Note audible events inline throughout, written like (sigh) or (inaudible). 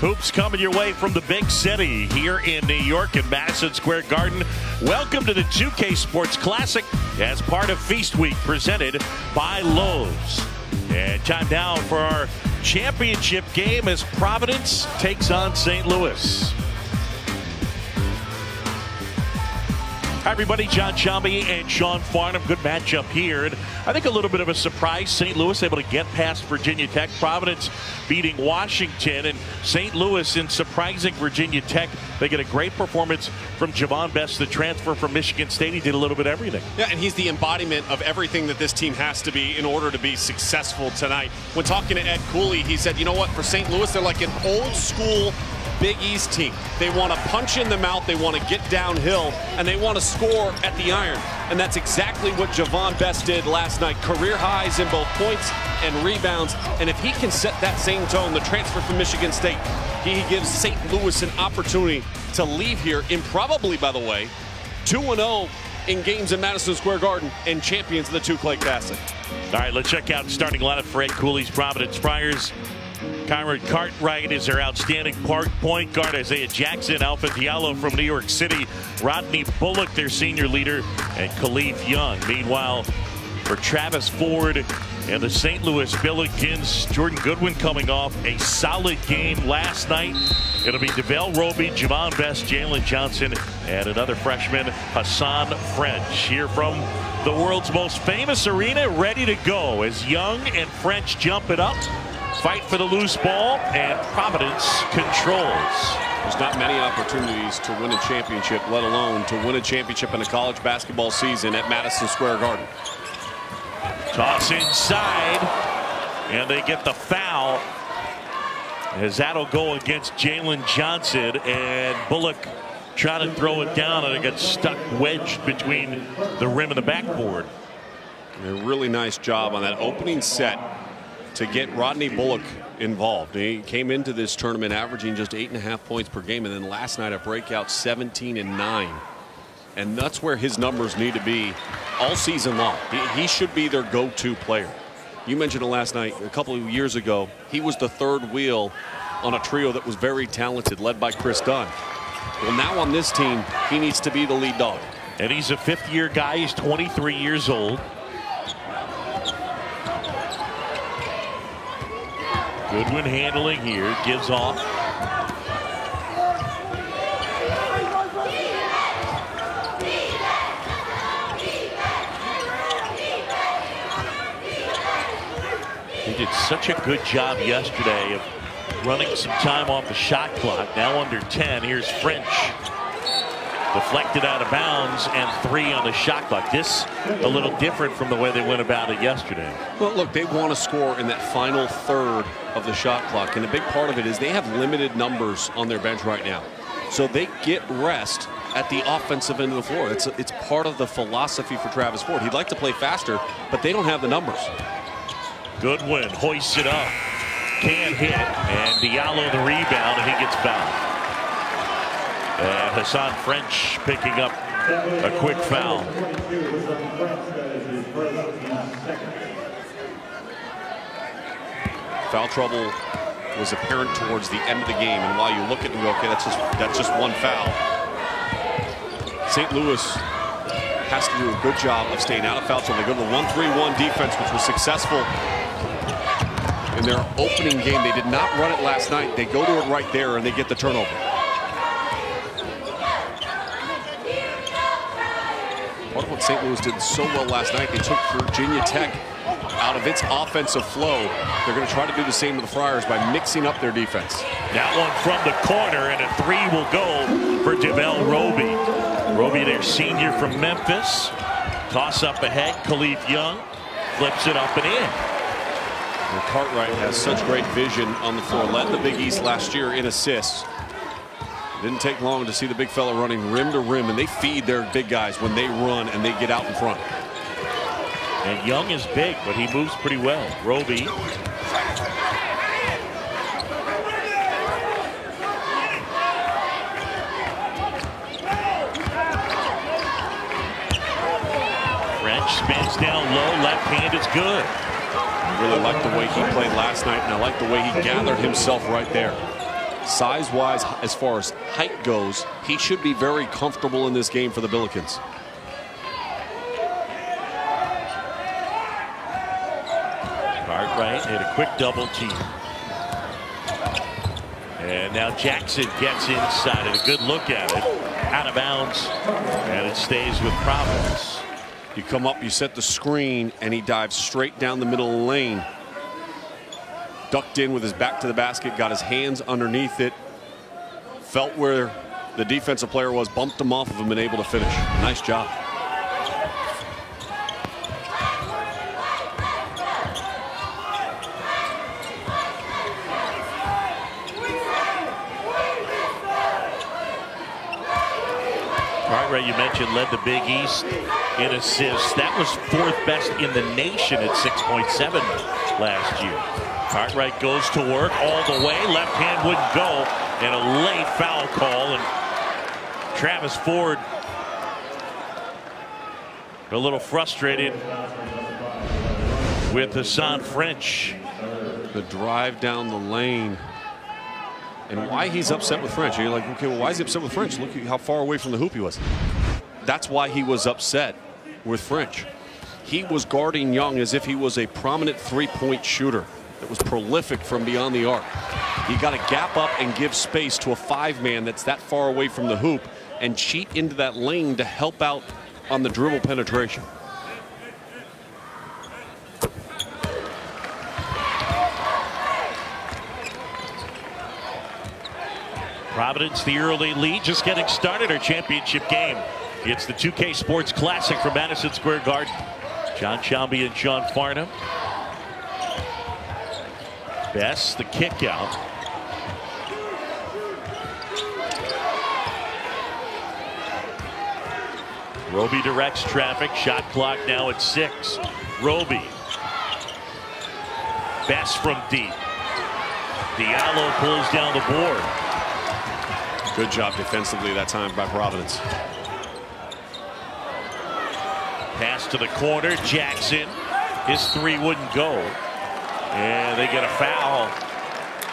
Hoops coming your way from the big city here in New York in Madison Square Garden. Welcome to the 2K Sports Classic as part of Feast Week presented by Lowe's. And time now for our championship game as Providence takes on St. Louis. Hi, everybody. John Sciambi and Sean Farnham. Good matchup here. And I think a little bit of a surprise. St. Louis able to get past Virginia Tech. Providence beating Washington. And St. Louis in surprising Virginia Tech. They get a great performance from Javon Bess, the transfer from Michigan State. He did a little bit of everything. Yeah, and he's the embodiment of everything that this team has to be in order to be successful tonight. When talking to Ed Cooley, he said, you know what, for St. Louis, they're like an old school Big East team. They want to punch in the mouth, they want to get downhill, and they want to score at the iron. And that's exactly what Javon Bess did last night. Career highs in both points and rebounds. And if he can set that same tone, the transfer from Michigan State, he gives St. Louis an opportunity to leave here improbably, by the way, 2-0 in games in Madison Square Garden and champions of the 2K Classic. All right, let's check out starting lineup for Ed Cooley's Providence Friars. Kyron Cartwright is their outstanding park point guard. Isaiah Jackson, Alpha Diallo from New York City, Rodney Bullock, their senior leader, and Kalif Young. Meanwhile, for Travis Ford and the St. Louis Billikens, Jordan Goodwin coming off a solid game last night. It'll be Davell Roby, Javon Bess, Jalen Johnson, and another freshman, Hasahn French. Here from the world's most famous arena, ready to go as Young and French jump it up fight for the loose ball, and Providence controls. There's not many opportunities to win a championship, let alone to win a championship in a college basketball season at Madison Square Garden. Toss inside, and they get the foul. As that'll go against Jalen Johnson, and Bullock trying to throw it down, and it gets stuck wedged between the rim and the backboard. A really nice job on that opening set to get Rodney Bullock involved. He came into this tournament averaging just eight and a half points per game, and then last night a breakout 17 and nine. And that's where his numbers need to be all season long. He, he should be their go-to player. You mentioned it last night, a couple of years ago. He was the third wheel on a trio that was very talented, led by Kris Dunn. Well, now on this team, he needs to be the lead dog. And he's a fifth-year guy. He's 23 years old. Goodwin handling here, gives off. He did such a good job yesterday of running some time off the shot clock. Now under 10. Here's French. Deflected out of bounds and three on the shot clock. This a little different from the way they went about it yesterday. Well, look, they want to score in that final third of the shot clock. And a big part of it is they have limited numbers on their bench right now. So they get rest at the offensive end of the floor. It's, it's part of the philosophy for Travis Ford. He'd like to play faster, but they don't have the numbers. Goodwin hoists it up. Can't hit. And Diallo the rebound, and he gets fouled. And Hasahn French picking up a quick foul. Foul trouble was apparent towards the end of the game, and while you look at it okay, that's just that's just one foul. St. Louis has to do a good job of staying out of foul trouble. They go to the 1-3-1 defense, which was successful in their opening game. They did not run it last night. They go to it right there, and they get the turnover. Part of what St. Louis did so well last night, they took Virginia Tech out of its offensive flow. They're going to try to do the same to the Friars by mixing up their defense. That one from the corner, and a three will go for Davell Roby. Roby, their senior from Memphis. Toss up ahead, Kalif Young flips it up and in. Cartwright has such great vision on the floor. Led the Big East last year in assists. Didn't take long to see the big fella running rim to rim, and they feed their big guys when they run and they get out in front. And Young is big, but he moves pretty well. Roby. French spins down low, left hand is good. I really like the way he played last night, and I like the way he gathered himself right there. Size wise, as far as height goes, he should be very comfortable in this game for the Billikens. Cartwright hit a quick double team. And now Jackson gets inside it. A good look at it. Out of bounds. And it stays with Providence. You come up, you set the screen, and he dives straight down the middle of the lane. Ducked in with his back to the basket, got his hands underneath it. Felt where the defensive player was, bumped him off of him, and able to finish. Nice job. Cartwright, you mentioned, led the Big East in assists. That was fourth best in the nation at 6.7 last year. Cartwright goes to work all the way. Left hand wouldn't go. And a late foul call. And Travis Ford a little frustrated with Hasahn French. The drive down the lane. And why he's upset with French. You're like, okay, well, why is he upset with French? Look how far away from the hoop he was. That's why he was upset with French. He was guarding Young as if he was a prominent three-point shooter that was prolific from beyond the arc. You got to gap up and give space to a five-man that's that far away from the hoop and cheat into that lane to help out on the dribble penetration. Providence, the early lead, just getting started our championship game. It's the 2K Sports Classic from Madison Square Garden. John Sciambi and Sean Farnham. Bess, the kick out. Roby directs traffic. Shot clock now at six. Roby. Bess from deep. Diallo pulls down the board. Good job defensively that time by Providence. Pass to the corner. Jackson. His three wouldn't go. And they get a foul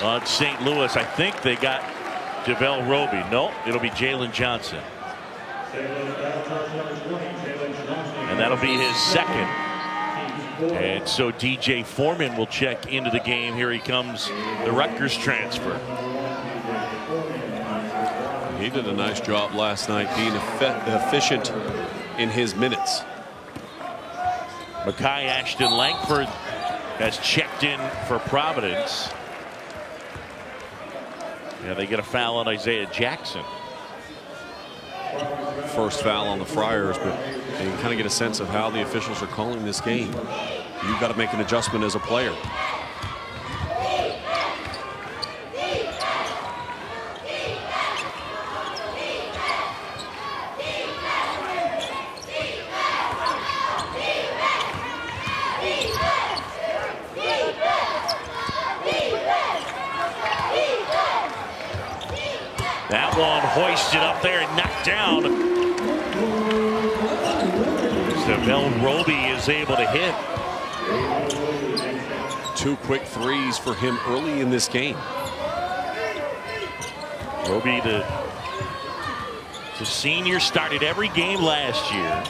on St. Louis. I think they got JaVale Roby. No, it'll be Jalen Johnson. And that'll be his second. And so DJ Foreman will check into the game. Here he comes, the Rutgers transfer. He did a nice job last night being efficient in his minutes. Makai Ashton Langford has checked in for Providence. Yeah, they get a foul on Isaiah Jackson. First foul on the Friars, but you kind of get a sense of how the officials are calling this game. You've got to make an adjustment as a player. That one hoisted up there and knocked down. JaVale Roby is able to hit. Two quick threes for him early in this game. Roby, the, the senior, started every game last year.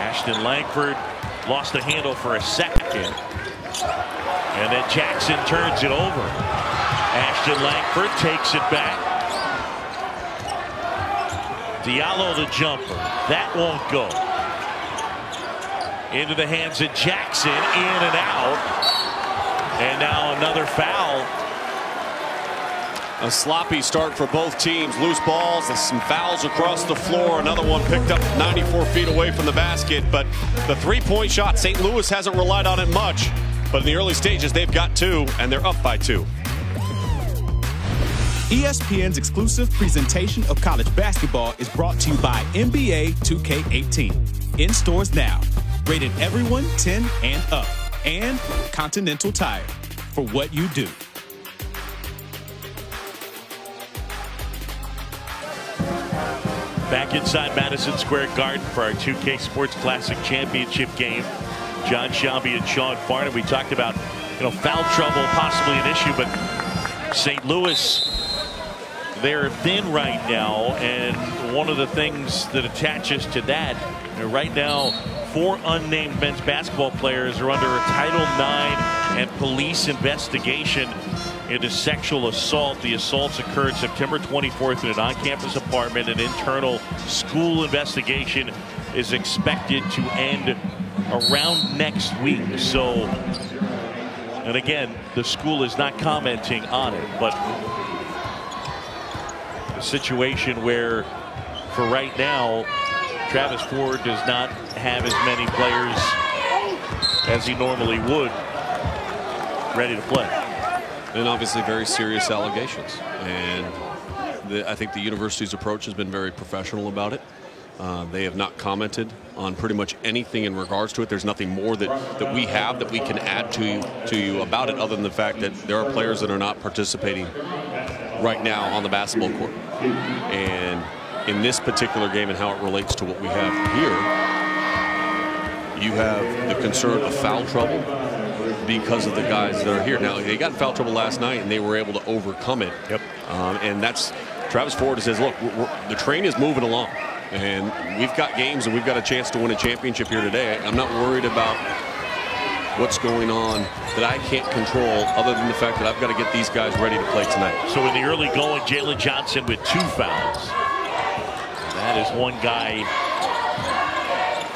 Ashton Langford lost the handle for a second. And then Jackson turns it over. Ashton Langford takes it back. Diallo the jumper. That won't go. Into the hands of Jackson. In and out. And now another foul. A sloppy start for both teams. Loose balls, and some fouls across the floor. Another one picked up 94 feet away from the basket. But the three-point shot, St. Louis hasn't relied on it much. But in the early stages, they've got two, and they're up by two. ESPN's exclusive presentation of college basketball is brought to you by NBA 2K18. In stores now. Rated everyone 10 and up. And Continental Tire. For what you do. Back inside Madison Square Garden for our 2K Sports Classic Championship game. John Sciambi and Sean Farnham. We talked about you know, foul trouble possibly an issue, but St. Louis, they're thin right now, and one of the things that attaches to that, right now, four unnamed men's basketball players are under a Title IX and police investigation into sexual assault. The assaults occurred September 24th in an on-campus apartment. An internal school investigation is expected to end around next week. So, and again, the school is not commenting on it, but a situation where for right now, Travis Ford does not have as many players as he normally would ready to play. And obviously very serious allegations. And the, I think the university's approach has been very professional about it. Uh, they have not commented on pretty much anything in regards to it. There's nothing more that, that we have that we can add to you, to you about it other than the fact that there are players that are not participating right now on the basketball court. And in this particular game and how it relates to what we have here, you have the concern of foul trouble because of the guys that are here. Now, they got in foul trouble last night, and they were able to overcome it. Yep. Um, and that's Travis Ford says, look, the train is moving along. And we've got games and we've got a chance to win a championship here today. I'm not worried about what's going on that I can't control other than the fact that I've got to get these guys ready to play tonight. So in the early going, Jalen Johnson with two fouls. That is one guy.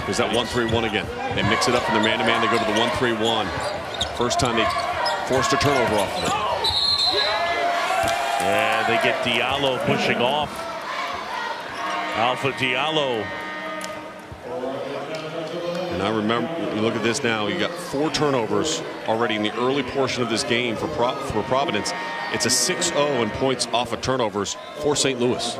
There's that 1-3-1 again. They mix it up in their man-to-man. -man. They go to the 1-3-1. First time they forced a turnover off of it. And they get Diallo pushing off. Alpha Diallo. And I remember, look at this now, you got four turnovers already in the early portion of this game for, Pro for Providence. It's a 6-0 in points off of turnovers for St. Louis.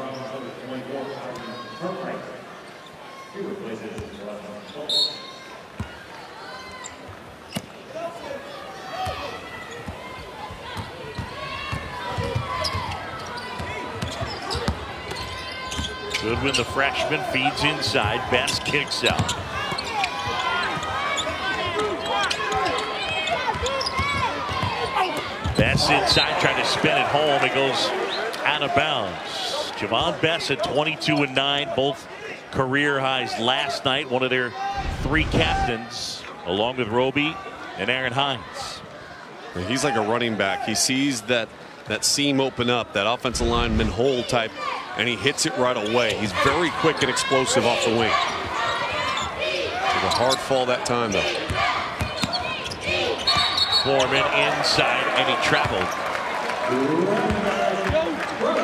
Goodwin, the freshman, feeds inside. Bess kicks out. Bess inside, trying to spin it home. It goes out of bounds. Javon at 22 and 9, both career highs last night. One of their three captains, along with Roby and Aaron Hines. He's like a running back. He sees that that seam open up, that offensive lineman hole type and he hits it right away. He's very quick and explosive off the wing. Took a hard fall that time, though. Foreman inside, and he traveled.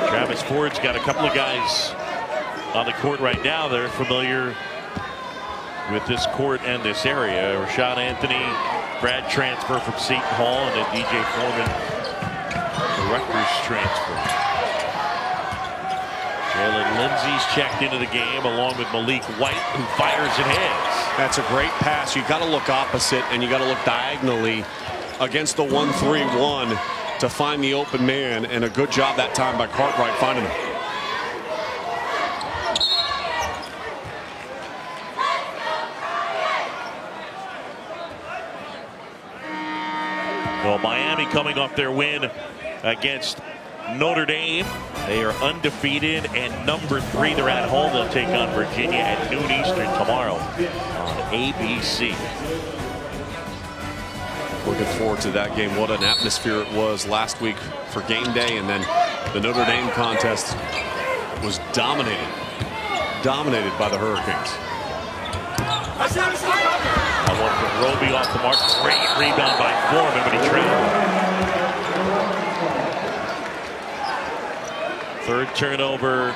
Travis Ford's got a couple of guys on the court right now. They're familiar with this court and this area. Rashad Anthony, Brad transfer from Seton Hall, and then DJ Foreman, the Rutgers transfer. Jalen Lindsey's checked into the game along with Malik White who fires and hits. That's a great pass. You've got to look opposite and you got to look diagonally against the 1-3-1 to find the open man and a good job that time by Cartwright finding him. Well, Miami coming off their win against Notre Dame. They are undefeated and number three. They're at home. They'll take on Virginia at noon Eastern tomorrow on ABC. Looking forward to that game. What an atmosphere it was last week for game day. And then the Notre Dame contest was dominated. Dominated by the Hurricanes. I want from Roby off the mark. Great rebound by Foreman, but he trailed. Third turnover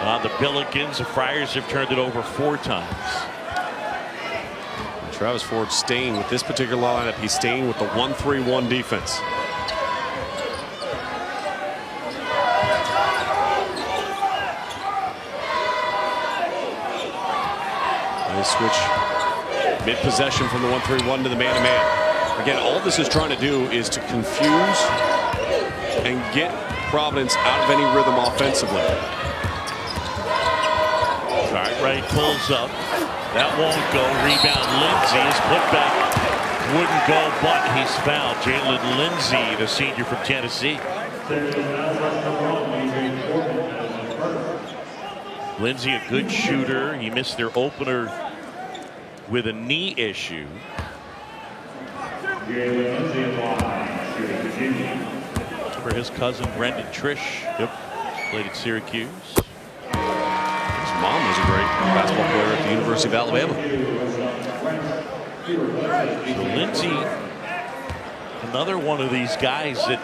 on the Billikens. The Friars have turned it over four times. Travis Ford staying with this particular lineup. He's staying with the 1-3-1 defense. Nice switch mid-possession from the 1-3-1 to the man-to-man. -man. Again, all this is trying to do is to confuse and get Providence out of any rhythm offensively. All right, Cartwright pulls up. That won't go. Rebound. Lindsey is put back wouldn't go, but he's fouled. Jalen Lindsey, the senior from Tennessee. Lindsey, a good shooter. He missed their opener with a knee issue. For his cousin Brandon Triche, Yep. Played at Syracuse. Mom was a great basketball player at the University of Alabama. So Lindsey, another one of these guys that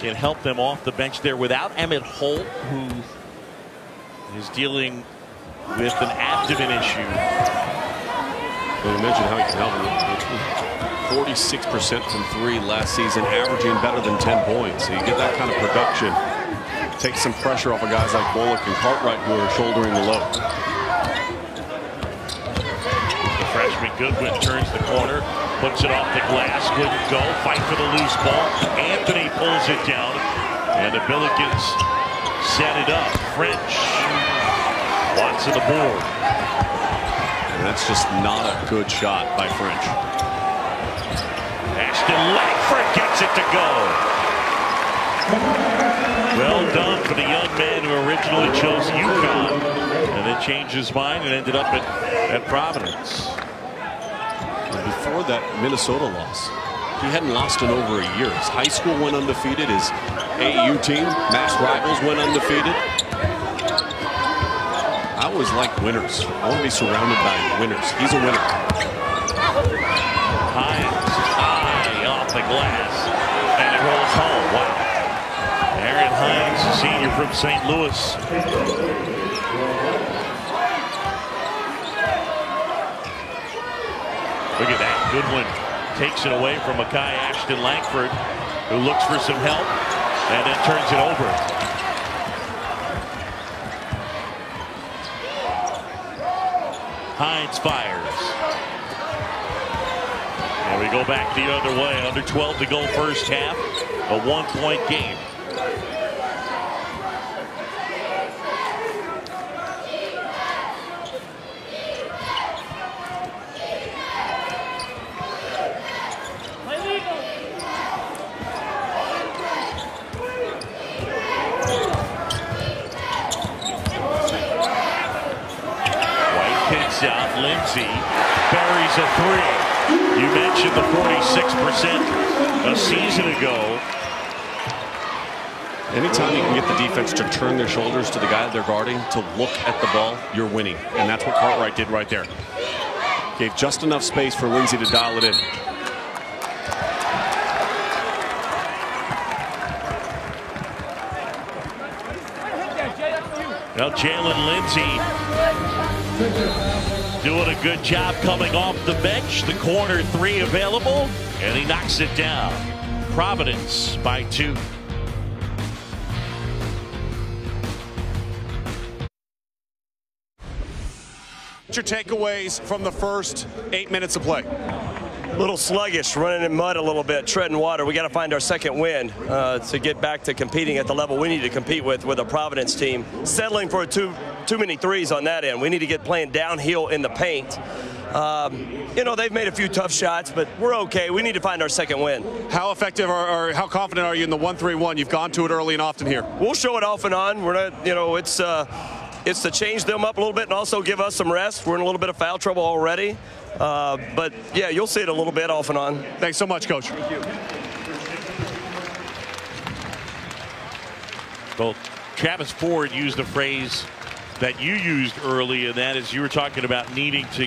can help them off the bench there without Emmitt Holt, who is dealing with an abdomen issue. Well, you mentioned how he can help him. 46% from three last season, averaging better than 10 points. So you get that kind of production. Take some pressure off of guys like Bullock and Cartwright who are shouldering the load. The freshman Goodwin turns the corner, puts it off the glass, couldn't go, fight for the loose ball. Anthony pulls it down, and the Billikens set it up. French wants the board. And that's just not a good shot by French. Ashton Langford gets it to go. Well done for the young man who originally chose UConn and then changed his mind and ended up at, at Providence. And before that Minnesota loss, he hadn't lost in over a year. His high school went undefeated. His AU team, Mass Rivals, went undefeated. I always like winners. I want to be surrounded by winners. He's a winner. Hines high off the glass and it rolls home. Wow. Aaron Hines, senior from St. Louis. Look at that. Goodwin takes it away from Makai Ashton Langford, who looks for some help and then turns it over. Hines fires. And we go back the other way. Under 12 to go first half. A one-point game. White kicks out. Lindsey buries a three. You mentioned the 46% a season ago. Anytime you can get the defense to turn their shoulders to the guy they're guarding to look at the ball, you're winning. And that's what Cartwright did right there. Gave just enough space for Lindsey to dial it in. Now Jalen Lindsey doing a good job coming off the bench. The corner three available, and he knocks it down. Providence by two. What's your takeaways from the first eight minutes of play? A little sluggish, running in mud a little bit, treading water. We got to find our second win uh, to get back to competing at the level we need to compete with with a Providence team. Settling for too too many threes on that end. We need to get playing downhill in the paint. Um, you know they've made a few tough shots, but we're okay. We need to find our second win. How effective are, or how confident are you in the one-three-one? You've gone to it early and often here. We'll show it off and on. We're not, you know, it's. Uh, it's to change them up a little bit and also give us some rest. We're in a little bit of foul trouble already. Uh, but yeah, you'll see it a little bit off and on. Thanks so much, Coach. Thank you. Well, Travis Ford used a phrase that you used early, and that is you were talking about needing to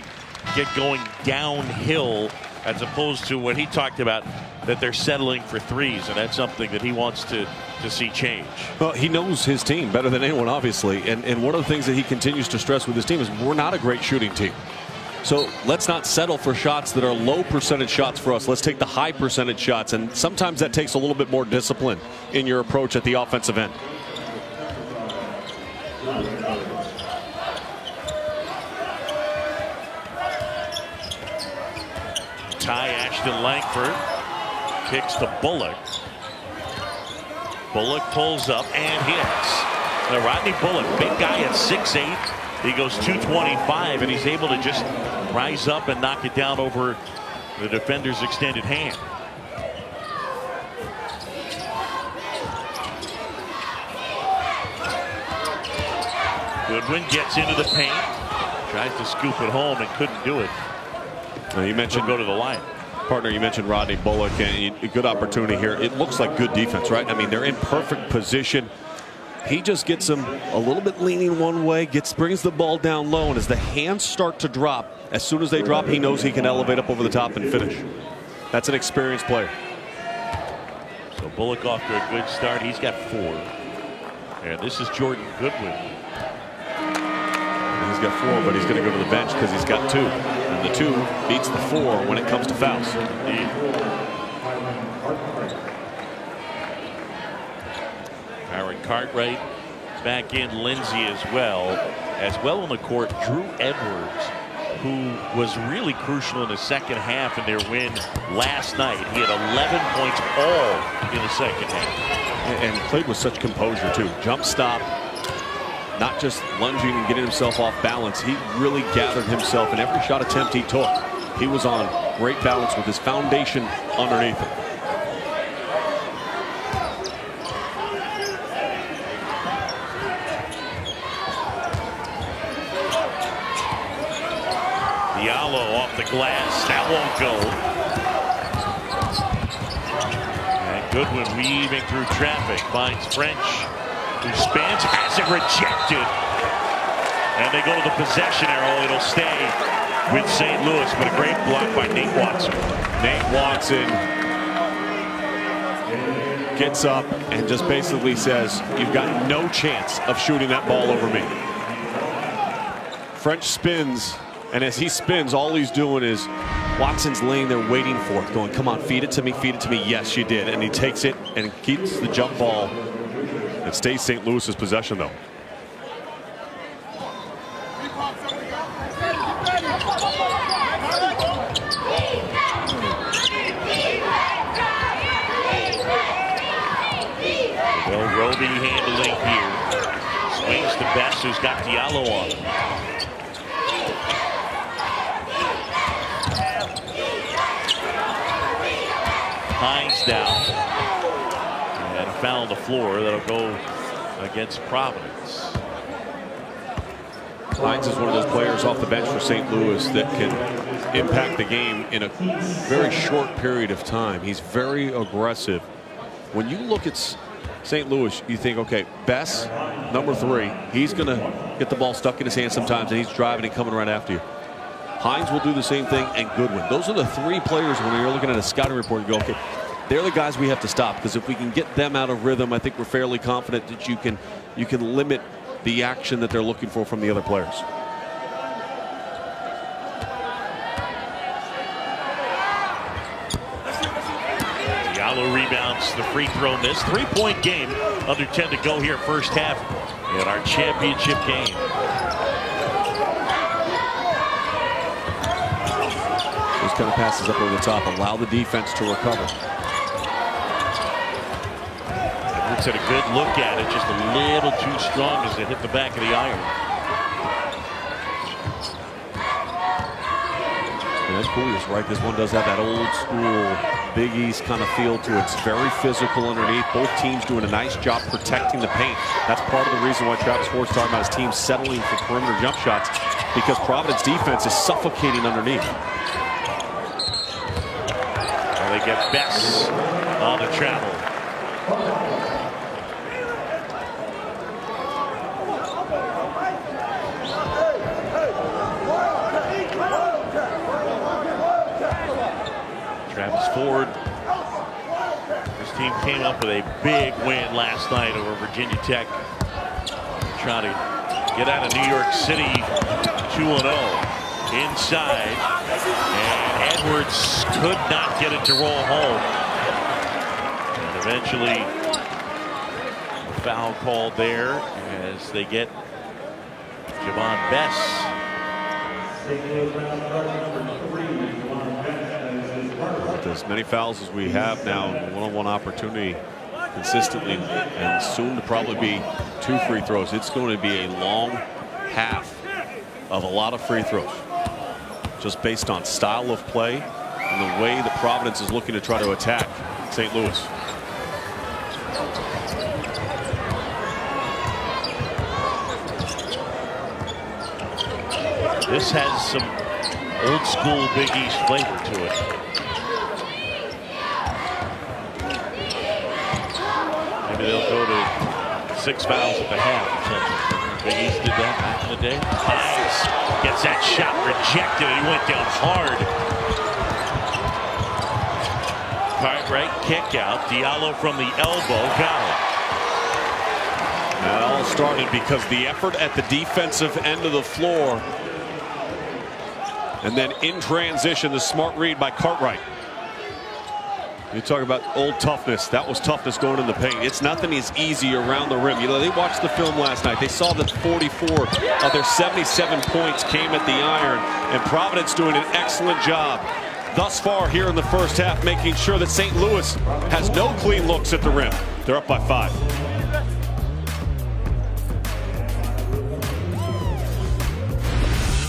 get going downhill as opposed to what he talked about that they're settling for threes, and that's something that he wants to to see change. Well, he knows his team better than anyone, obviously, and and one of the things that he continues to stress with his team is we're not a great shooting team. So let's not settle for shots that are low percentage shots for us. Let's take the high percentage shots, and sometimes that takes a little bit more discipline in your approach at the offensive end. Ashton Langford kicks to Bullock. Bullock pulls up and hits. Now Rodney Bullock, big guy at 6'8". He goes 225 and he's able to just rise up and knock it down over the defender's extended hand. Goodwin gets into the paint, tries to scoop it home and couldn't do it. Now you mentioned go to the line. Partner, you mentioned Rodney Bullock, and a good opportunity here. It looks like good defense, right? I mean, they're in perfect position. He just gets them a little bit leaning one way, gets brings the ball down low, and as the hands start to drop, as soon as they drop, he knows he can elevate up over the top and finish. That's an experienced player. So Bullock off to a good start. He's got four. And this is Jordan Goodwin. He's got four, but he's going to go to the bench because he's got two. The two beats the four when it comes to fouls. Indeed. Kyron Cartwright back in Lindsey as well. As well on the court, Drew Edwards, who was really crucial in the second half in their win last night. He had 11 points all in the second half. And played with such composure, too. Jump stop, not just lunging and getting himself off balance. He really gathered himself in every shot attempt he took. He was on great balance with his foundation underneath him. Diallo off the glass. That won't go. And Goodwin weaving through traffic. Finds French, who spans, has it rejected. And they go to the possession arrow. It'll stay with St. Louis, but a great block by Nate Watson. Nate Watson gets up and just basically says, you've got no chance of shooting that ball over me. French spins and as he spins, all he's doing is Watson's laying there waiting for it, going, come on, feed it to me, feed it to me. Yes, you did. And he takes it and keeps the jump ball. It stays St. Louis's possession, though. Well, Roby handling here. Swings to Bess, who's got Diallo on. Hines down. And a foul on the floor that'll go against Providence. Hines is one of those players off the bench for St. Louis that can impact the game in a very short period of time. He's very aggressive. When you look at St. Louis, you think, okay, Bess, number three, he's going to get the ball stuck in his hand sometimes, and he's driving and coming right after you. Hines will do the same thing, and Goodwin. Those are the three players when you're looking at a scouting report, you go, okay, they're the guys we have to stop because if we can get them out of rhythm, I think we're fairly confident that you can you can limit the action that they're looking for from the other players. Diallo rebounds the free throw miss. Three-point game. Under 10 to go here first half in our championship game. Just kind of passes up over the top, allow the defense to recover. Looks at a good look at it, just a little too strong as it hit the back of the iron. And that's cool. He's right. This one does have that old school Big East kind of feel to it. It's very physical underneath. Both teams doing a nice job protecting the paint. That's part of the reason why Travis Ford's talking about his team settling for perimeter jump shots because Providence defense is suffocating underneath. And they get Bess on the travel. Travis Ford. This team came up with a big win last night over Virginia Tech. Trying to get out of New York City 2-0 inside. And Edwards could not get it to roll home. Eventually, a foul called there as they get Javon Bess. With as many fouls as we have now, one-on-one -on -one opportunity consistently, and soon to probably be two free throws. It's going to be a long half of a lot of free throws just based on style of play and the way that Providence is looking to try to attack St. Louis. This has some old school Big East flavor to it. Maybe they'll go to six fouls at the half. Big East did that back in the day. Hines gets that shot rejected. He went down hard. Cartwright kick out. Diallo from the elbow. Got it. That all started because the effort at the defensive end of the floor. And then in transition, the smart read by Cartwright. You talk about old toughness. That was toughness going in the paint. It's nothing is easy around the rim. You know, they watched the film last night. They saw that 44 of their 77 points came at the iron. And Providence doing an excellent job thus far here in the first half, making sure that St. Louis has no clean looks at the rim. They're up by five.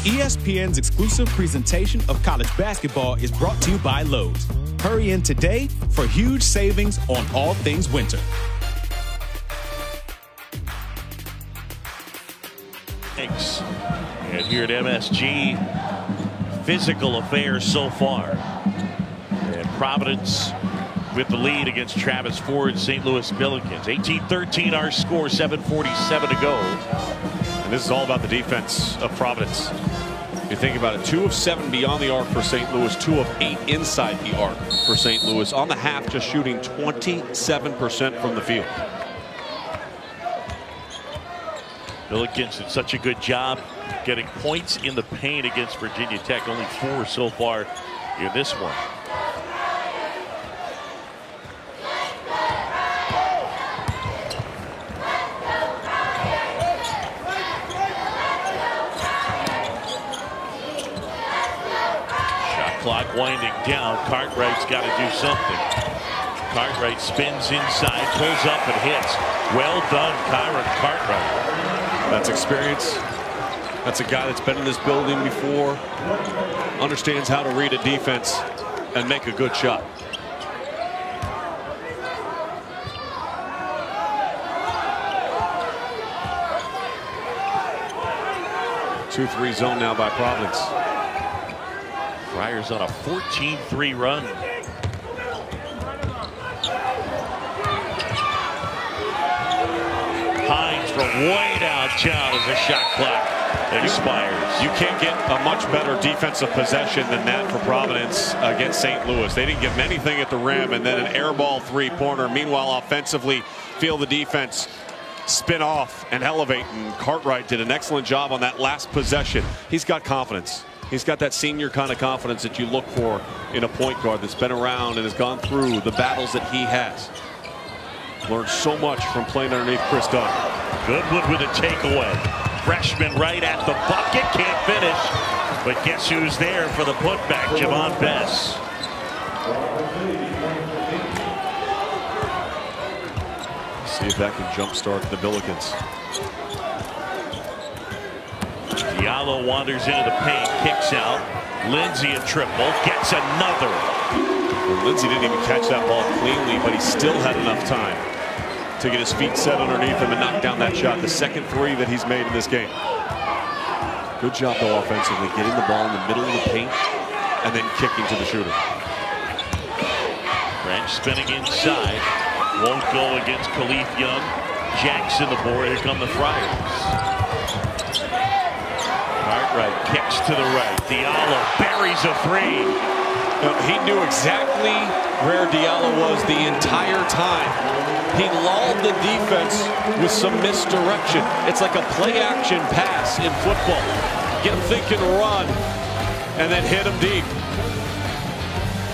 ESPN's exclusive presentation of college basketball is brought to you by Lowe's. Hurry in today for huge savings on all things winter. Thanks. And here at MSG, physical affairs so far. And Providence with the lead against Travis Ford, St. Louis Billikens. 18-13 our score, 7.47 to go. And this is all about the defense of Providence. If You think about it, two of seven beyond the arc for St. Louis, two of eight inside the arc for St. Louis. On the half, just shooting 27% from the field. Billikens did such a good job getting points in the paint against Virginia Tech. Only four so far in this one. Shot clock winding down. Cartwright's got to do something. Cartwright spins inside, pulls up and hits. Well done, Kyron Cartwright. That's experience. That's a guy that's been in this building before, understands how to read a defense and make a good shot. Two-three zone now by Providence. Friars on a 14-3 run. Hines from way downtown as the shot clock expires. You can't get a much better defensive possession than that for Providence against St. Louis. They didn't give them anything at the rim and then an air ball three-pointer. Meanwhile, offensively, feel the defense spin off and elevate. And Cartwright did an excellent job on that last possession. He's got confidence. He's got that senior kind of confidence that you look for in a point guard that's been around and has gone through the battles that he has. Learned so much from playing underneath Kris Dunn. Goodwin with a takeaway. Freshman right at the bucket. Can't finish. But guess who's there for the putback? Javon Bess. See if that can jumpstart the Billikens. Diallo wanders into the paint, kicks out. Lindsey a triple, gets another. Well, Lindsey didn't even catch that ball cleanly, but he still had enough time to get his feet set underneath him and knock down that shot. The second three that he's made in this game. Good job, though, offensively, getting the ball in the middle of the paint and then kicking to the shooter. French spinning inside. Won't go against Kalif Young. Jackson the board. Here come the Friars. Cartwright kicks to the right. Diallo buries a three. He knew exactly where Diallo was the entire time. He lulled the defense with some misdirection. It's like a play action pass in football. Get him thinking run and then hit him deep.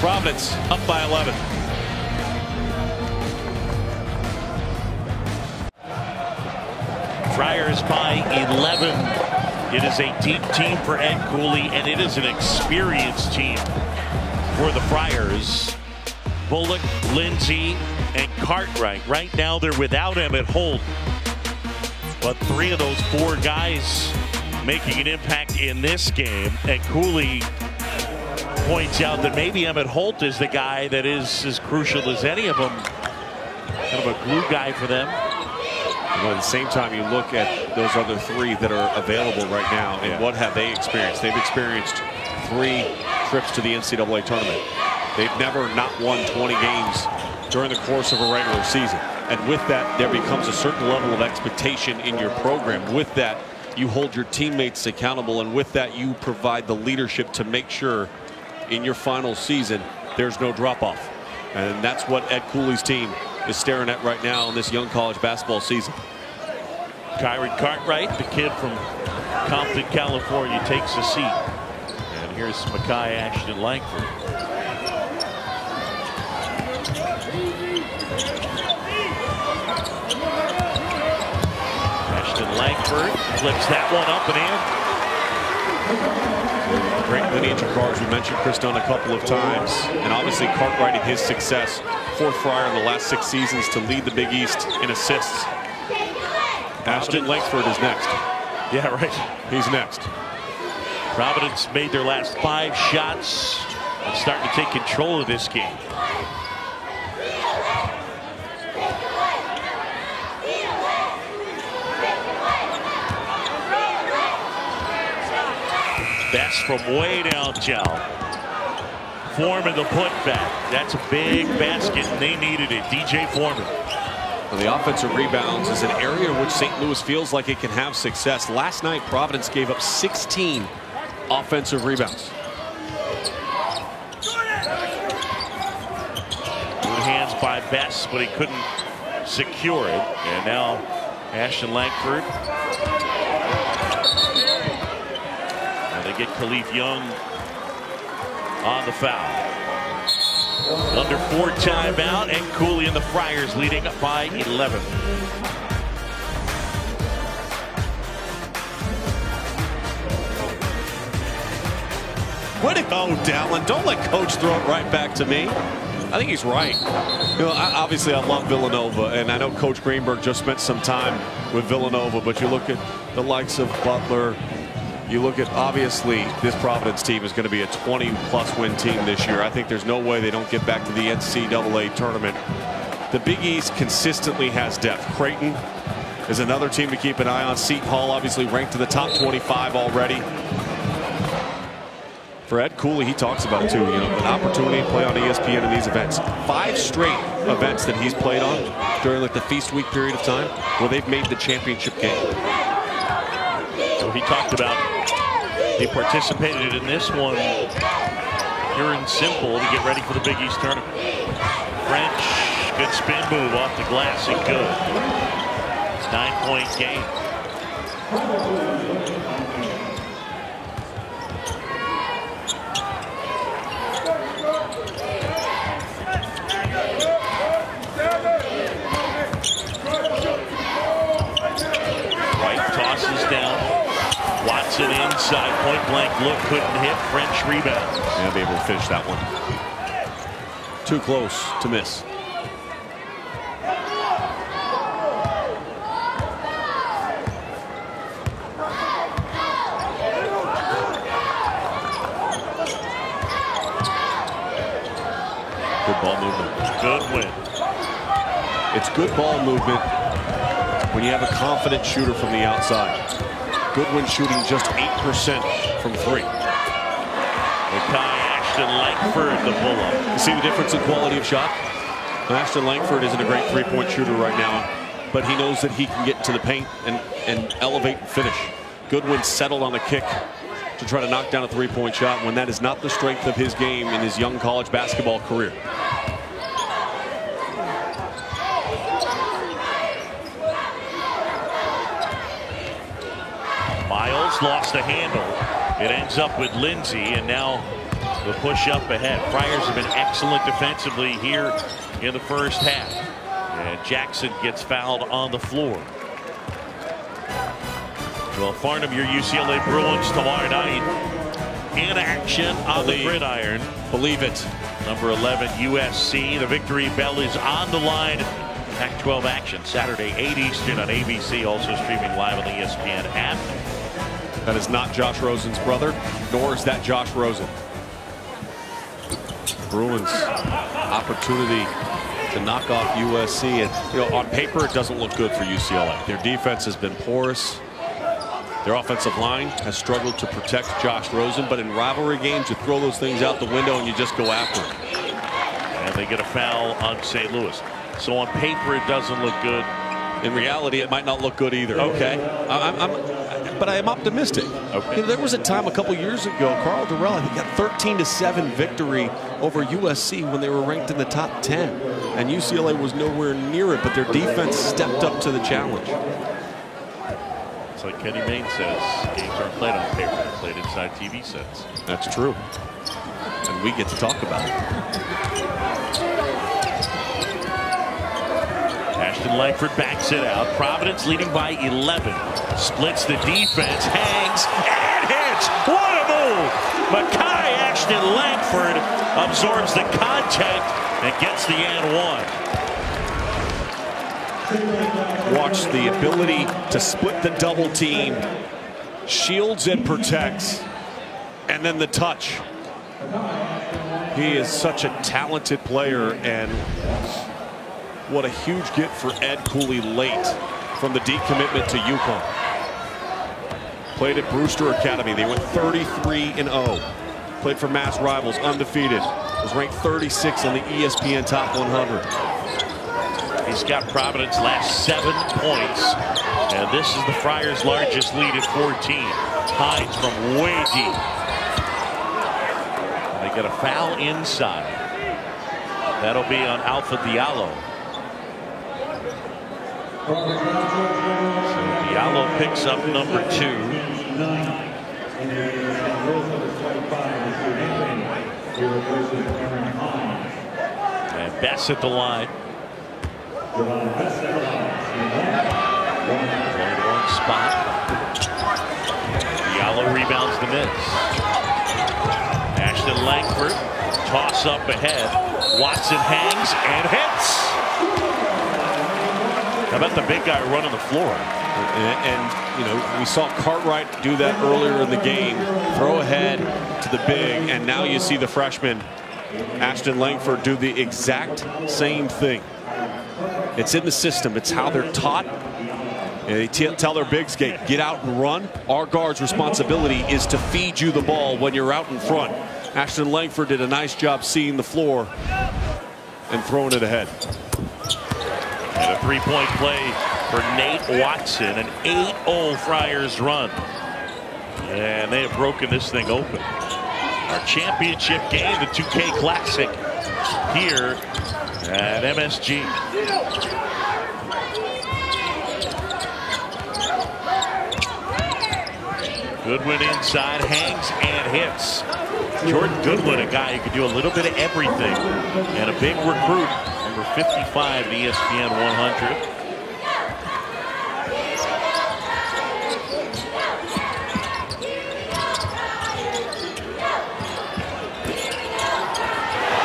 Providence up by 11. Friars by 11. It is a deep team for Ed Cooley, and it is an experienced team for the Friars. Bullock, Lindsey, and Cartwright. Right now, they're without Emmitt Holt. But three of those four guys making an impact in this game. And Cooley points out that maybe Emmitt Holt is the guy that is as crucial as any of them. Kind of a glue guy for them. But at the same time, you look at those other three that are available right now, and yeah. what have they experienced? They've experienced three trips to the NCAA tournament. They've never not won 20 games during the course of a regular season. And with that, there becomes a certain level of expectation in your program. With that, you hold your teammates accountable, and with that, you provide the leadership to make sure in your final season there's no drop off. And that's what Ed Cooley's team is staring at right now in this young college basketball season. Kyron Cartwright, the kid from Compton, California, takes a seat. And here's Makai Ashton Langford. Ashton Langford flips that one up and in. Great lineage of cards. We mentioned Kris Dunn a couple of times. And obviously Cartwright and his success. fourth Friar in the last six seasons to lead the Big East in assists. Ashton Langford is next. Yeah, right. He's next. Providence made their last five shots and starting to take control of this game. Bess from way down Joe. Foreman the putback. That's a big basket, and they needed it. DJ Foreman. Well, the offensive rebounds is an area in which St. Louis feels like it can have success. Last night, Providence gave up 16 offensive rebounds. Good hands by Bess, but he couldn't secure it. And now Ashton Langford get Kalif Young on the foul. Under four timeout, and Cooley and the Friars leading by 11. What to oh, go, Dalen. Don't let coach throw it right back to me. I think he's right. You know, I, obviously, I love Villanova, and I know Coach Greenberg just spent some time with Villanova, but you look at the likes of Butler, you look at obviously this Providence team is going to be a 20 plus win team this year. I think there's no way they don't get back to the NCAA tournament. The Big East consistently has depth. Creighton is another team to keep an eye on. Seton Hall obviously ranked to the top 25 already. For Ed Cooley, he talks about too. You know, an opportunity to play on ESPN in these events. Five straight events that he's played on during like the feast week period of time where they've made the championship game. So he talked about he participated in this one pure and Simple to get ready for the Big East tournament. French, good spin move off the glass and good. It's nine-point game. Watson inside, point blank look, couldn't hit. French rebound. Yeah, be able to finish that one. Too close to miss. Good ball movement. Good win. It's good ball movement when you have a confident shooter from the outside. Goodwin shooting just 8% from three. Makai Ashton Langford, the pull-up. You see the difference in quality of shot? Ashton Langford isn't a great three-point shooter right now, but he knows that he can get to the paint and, and elevate and finish. Goodwin settled on a kick to try to knock down a three-point shot when that is not the strength of his game in his young college basketball career. Lost the handle. It ends up with Lindsey, and now the push up ahead. Friars have been excellent defensively here in the first half. And Jackson gets fouled on the floor. Well, Farnham, your UCLA Bruins tomorrow night in action on Believe. the gridiron. Believe it. Number 11 USC. The victory bell is on the line. Pac-12 action Saturday 8 Eastern on ABC. Also streaming live on the ESPN app. That is not Josh Rosen's brother, nor is that Josh Rosen. Bruins opportunity to knock off USC. And, you know, on paper, it doesn't look good for UCLA. Their defense has been porous. Their offensive line has struggled to protect Josh Rosen, but in rivalry games, you throw those things out the window and you just go after them. And they get a foul on St. Louis. So on paper, it doesn't look good. In reality, it might not look good either. Okay. I'm, I'm, but I am optimistic. Okay. You know, there was a time a couple years ago, Karl Dorrell, I think, got 13 to 7 victory over USC when they were ranked in the top 10. And UCLA was nowhere near it, but their defense stepped up to the challenge. It's like Kenny Mayne says, games aren't played on paper, they're played inside TV sets. That's true. And we get to talk about it. (laughs) Ashton Langford backs it out. Providence leading by 11. Splits the defense, hangs, and hits. What a move! Makai Ashton Langford absorbs the contact and gets the and one. Watch the ability to split the double team, shields and protects, and then the touch. He is such a talented player and what a huge get for Ed Cooley late from the decommitment to UConn. Played at Brewster Academy. They went 33 and 0. Played for Mass Rivals, undefeated. Was ranked 36 on the ESPN Top 100. He's got Providence last seven points. And this is the Friars' largest lead at 14. Hines from way deep. And they get a foul inside. That'll be on Alpha Diallo. So Diallo picks up number two. And Bess at the line. One spot. Diallo rebounds the miss. Ashton Langford toss up ahead. Watson hangs and hits. How about the big guy running the floor? And, and, you know, we saw Cartwright do that earlier in the game, throw ahead to the big, and now you see the freshman Ashton Langford do the exact same thing. It's in the system. It's how they're taught. And they tell their bigs, get, get out and run. Our guard's responsibility is to feed you the ball when you're out in front. Ashton Langford did a nice job seeing the floor and throwing it ahead. Three-point play for Nate Watson, an 8-0 Friars run. And they have broken this thing open. Our championship game, the 2K Classic, here at MSG. Goodwin inside, hangs and hits. Jordan Goodwin, a guy who can do a little bit of everything, and a big recruit, number 55 the ESPN 100.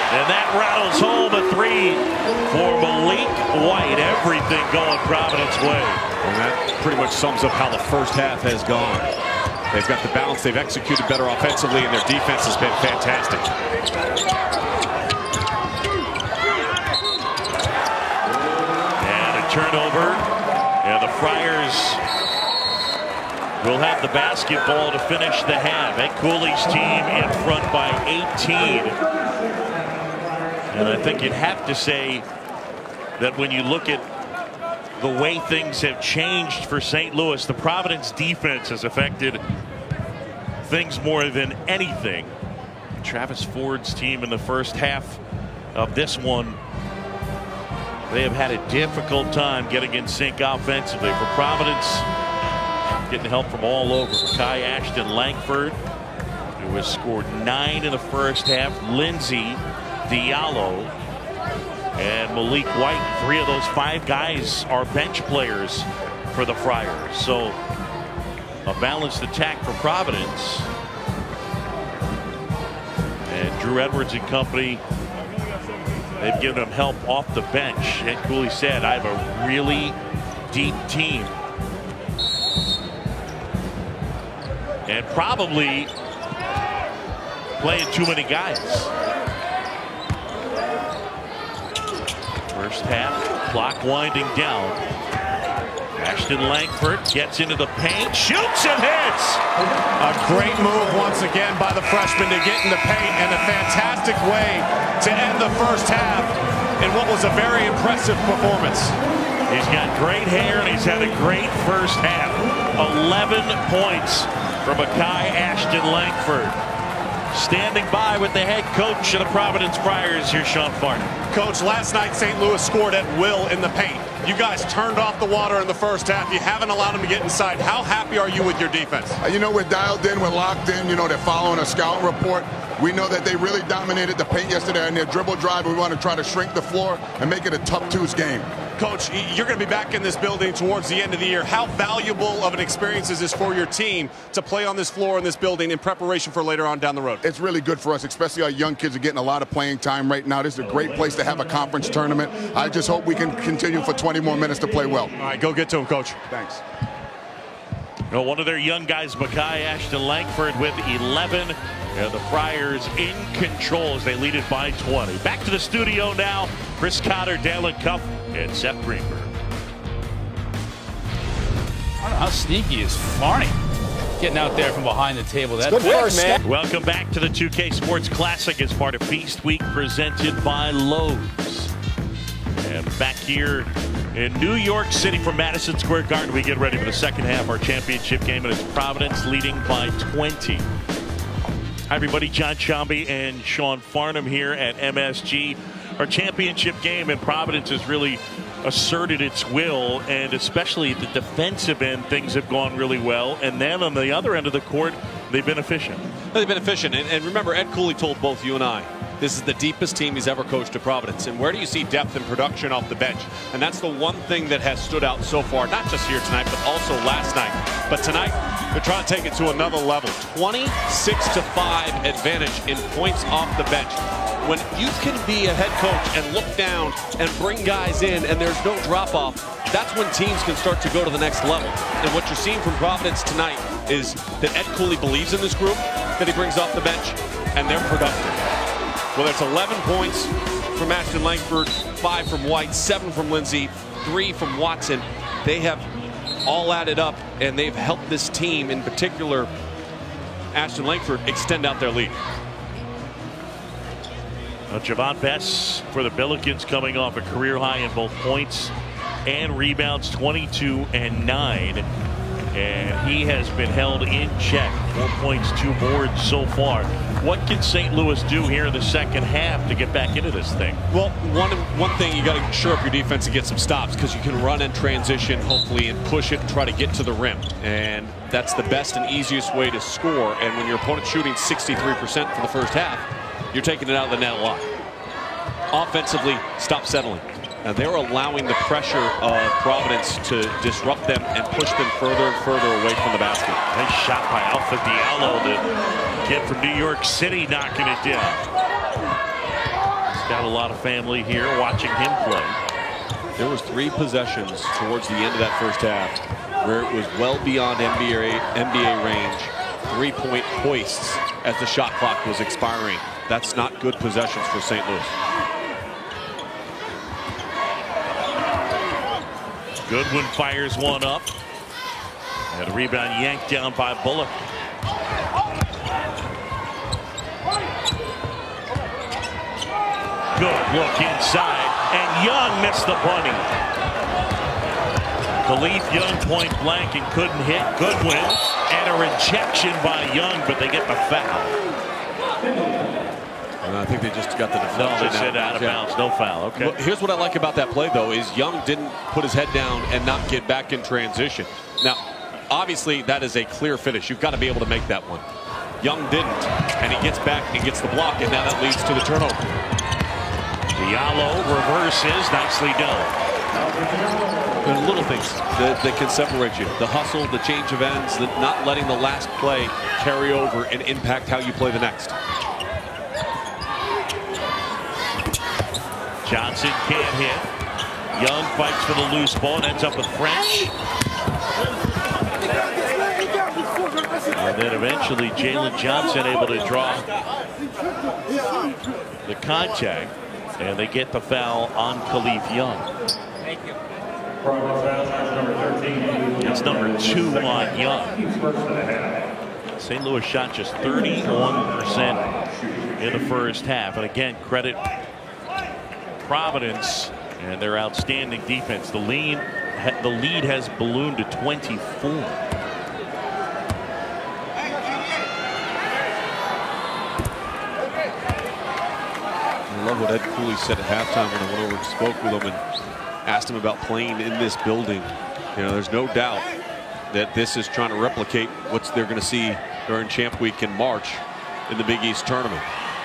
And that rattles home a three for Malik White. Everything going Providence way. And that pretty much sums up how the first half has gone. They've got the balance. They've executed better offensively, and their defense has been fantastic. And a turnover. And the Friars will have the basketball to finish the half. Ed Cooley's team in front by 18. And I think you'd have to say that when you look at the way things have changed for St. Louis, the Providence defense has affected things more than anything. Travis Ford's team in the first half of this one, they have had a difficult time getting in sync offensively. For Providence, getting help from all over. Kai Ashton Langford, who has scored nine in the first half. Lindsey Diallo and Malik White. Three of those five guys are bench players for the Friars. So a balanced attack for Providence. And Drew Edwards and company, they've given him help off the bench. And Cooley said, I have a really deep team. And probably playing too many guys. First half, clock winding down. Ashton Langford gets into the paint, shoots and hits. A great move once again by the freshman to get in the paint and a fantastic way to end the first half in what was a very impressive performance. He's got great hair and he's had a great first half. 11 points from Akai Ashton Langford. Standing by with the head coach of the Providence Friars, here's Sean Farnham. Coach, last night St. Louis scored at will in the paint. You guys turned off the water in the first half. You haven't allowed them to get inside. How happy are you with your defense? You know, we're dialed in, we're locked in. You know, they're following a scout report. We know that they really dominated the paint yesterday in their dribble drive. We want to try to shrink the floor and make it a tough twos game. Coach, you're going to be back in this building towards the end of the year. How valuable of an experience is this for your team to play on this floor in this building in preparation for later on down the road? It's really good for us, especially our young kids are getting a lot of playing time right now. This is a great place to have a conference tournament. I just hope we can continue for 20 more minutes to play well. All right, go get to him, Coach. Thanks. Well, one of their young guys, Makai Ashton Langford, with 11. And the Friars in control as they lead it by 20. Back to the studio now. Chris Cotter, Dalen Cuff, and Seth Greenberg. I don't know how sneaky is Farney getting out there from behind the table. That good first, man. Welcome back to the 2K Sports Classic as part of Feast Week presented by Lowe's. And back here in New York City from Madison Square Garden, we get ready for the second half, of our championship game, and it's Providence leading by 20. Hi, everybody. John Sciambi and Sean Farnham here at MSG. Our championship game in Providence has really asserted its will, and especially the defensive end, things have gone really well. And then on the other end of the court, they've been efficient. They've been efficient. And, and remember, Ed Cooley told both you and I this is the deepest team he's ever coached at Providence. And where do you see depth and production off the bench? And that's the one thing that has stood out so far, not just here tonight, but also last night. But tonight, they're trying to take it to another level. 26 to 5 advantage in points off the bench. When you can be a head coach and look down and bring guys in and there's no drop off, that's when teams can start to go to the next level. And what you're seeing from Providence tonight is that Ed Cooley believes in this group that he brings off the bench, and they're productive. Well, it's 11 points from Ashton Langford, 5 from White, 7 from Lindsey, 3 from Watson. They have all added up, and they've helped this team, in particular, Ashton Langford, extend out their lead. Well, Javon Bess for the Billikens coming off a career high in both points and rebounds, 22 and 9 and he has been held in check. Four points, two boards so far. What can St. Louis do here in the second half to get back into this thing? Well, one one thing you got to shore up your defense and get some stops because you can run and transition, hopefully, and push it and try to get to the rim. And that's the best and easiest way to score. And when your opponent's shooting 63% for the first half, you're taking it out of the net a lot. Offensively, stop settling. And they're allowing the pressure of Providence to disrupt them and push them further and further away from the basket. Nice shot by Alpha Diallo, the kid from New York City knocking it down. He's got a lot of family here watching him play. There was three possessions towards the end of that first half where it was well beyond NBA, NBA range. Three-point hoists as the shot clock was expiring. That's not good possessions for St. Louis. Goodwin fires one up. And a rebound yanked down by Bullock. Good look inside. And Young missed the bunny. Kalif Young point blank and couldn't hit Goodwin. And a rejection by Young, but they get the foul. And I think they just got the deflection. No, they said out of bounds, no foul. Okay. Well, here's what I like about that play, though, is Young didn't put his head down and not get back in transition. Now, obviously, that is a clear finish. You've got to be able to make that one. Young didn't, and he gets back and gets the block, and now that leads to the turnover. Diallo reverses, nicely done. And little things that, that, can separate you. The hustle, the change of ends, the not letting the last play carry over and impact how you play the next. Johnson can't hit. Young fights for the loose ball and ends up with French. And then eventually Jalen Johnson able to draw the contact. And they get the foul on Kalif Young. Thank you. It's number two on Young. St. Louis shot just 31% in the first half. And again, credit Providence and their outstanding defense. The lead, the lead has ballooned to 24. I love what Ed Cooley said at halftime when I went over and spoke with him and asked him about playing in this building. You know, there's no doubt that this is trying to replicate what they're going to see during Champ Week in March in the Big East tournament.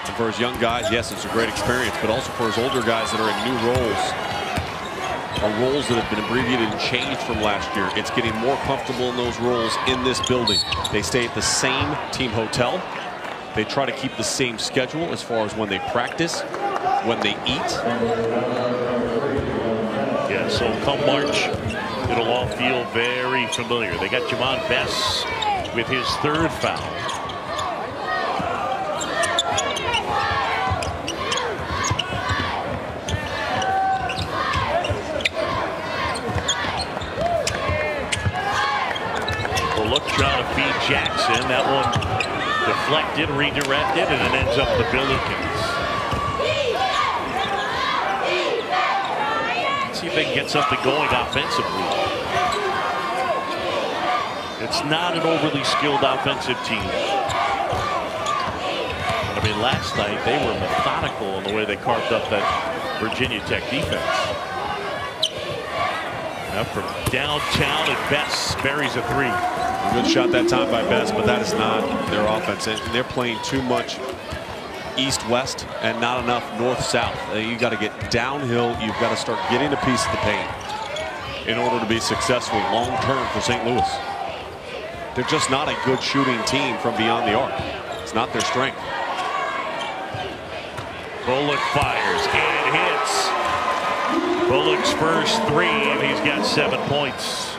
And for his young guys, yes, it's a great experience, but also for his older guys that are in new roles, or roles that have been abbreviated and changed from last year. It's getting more comfortable in those roles in this building. They stay at the same team hotel. They try to keep the same schedule as far as when they practice, when they eat. Yeah, so come March, it'll all feel very familiar. They got Javon Bess with his third foul. Bullock trying to feed Jackson. That one deflected, redirected, and it ends up the Billikens. See if they can get something going offensively. It's not an overly skilled offensive team. I mean, last night they were methodical in the way they carved up that Virginia Tech defense. Up from downtown, and Bess buries a three. Good shot that time by Bess, but that is not their offense. And they're playing too much east-west and not enough north-south. Uh, you got to get downhill. You've got to start getting a piece of the paint in order to be successful long-term for St. Louis. They're just not a good shooting team from beyond the arc. It's not their strength. Bullock fires and hits. Bullock's first three, and he's got seven points.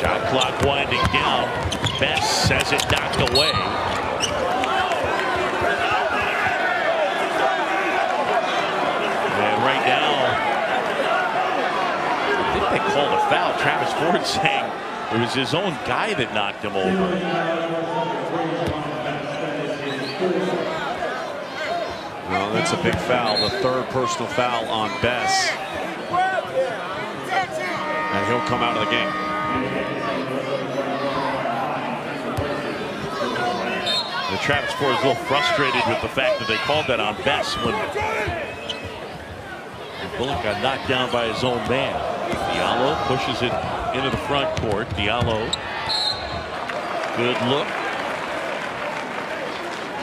Shot clock winding down. Bess has it knocked away. And right now, I think they called a foul. Travis Ford (laughs) saying it was his own guy that knocked him over. Well, that's a big foul. The third personal foul on Bess. And he'll come out of the game. The Travis Ford is a little frustrated with the fact that they called that on Bess when Bullock got knocked down by his own man. Diallo pushes it into the front court. Diallo, good look.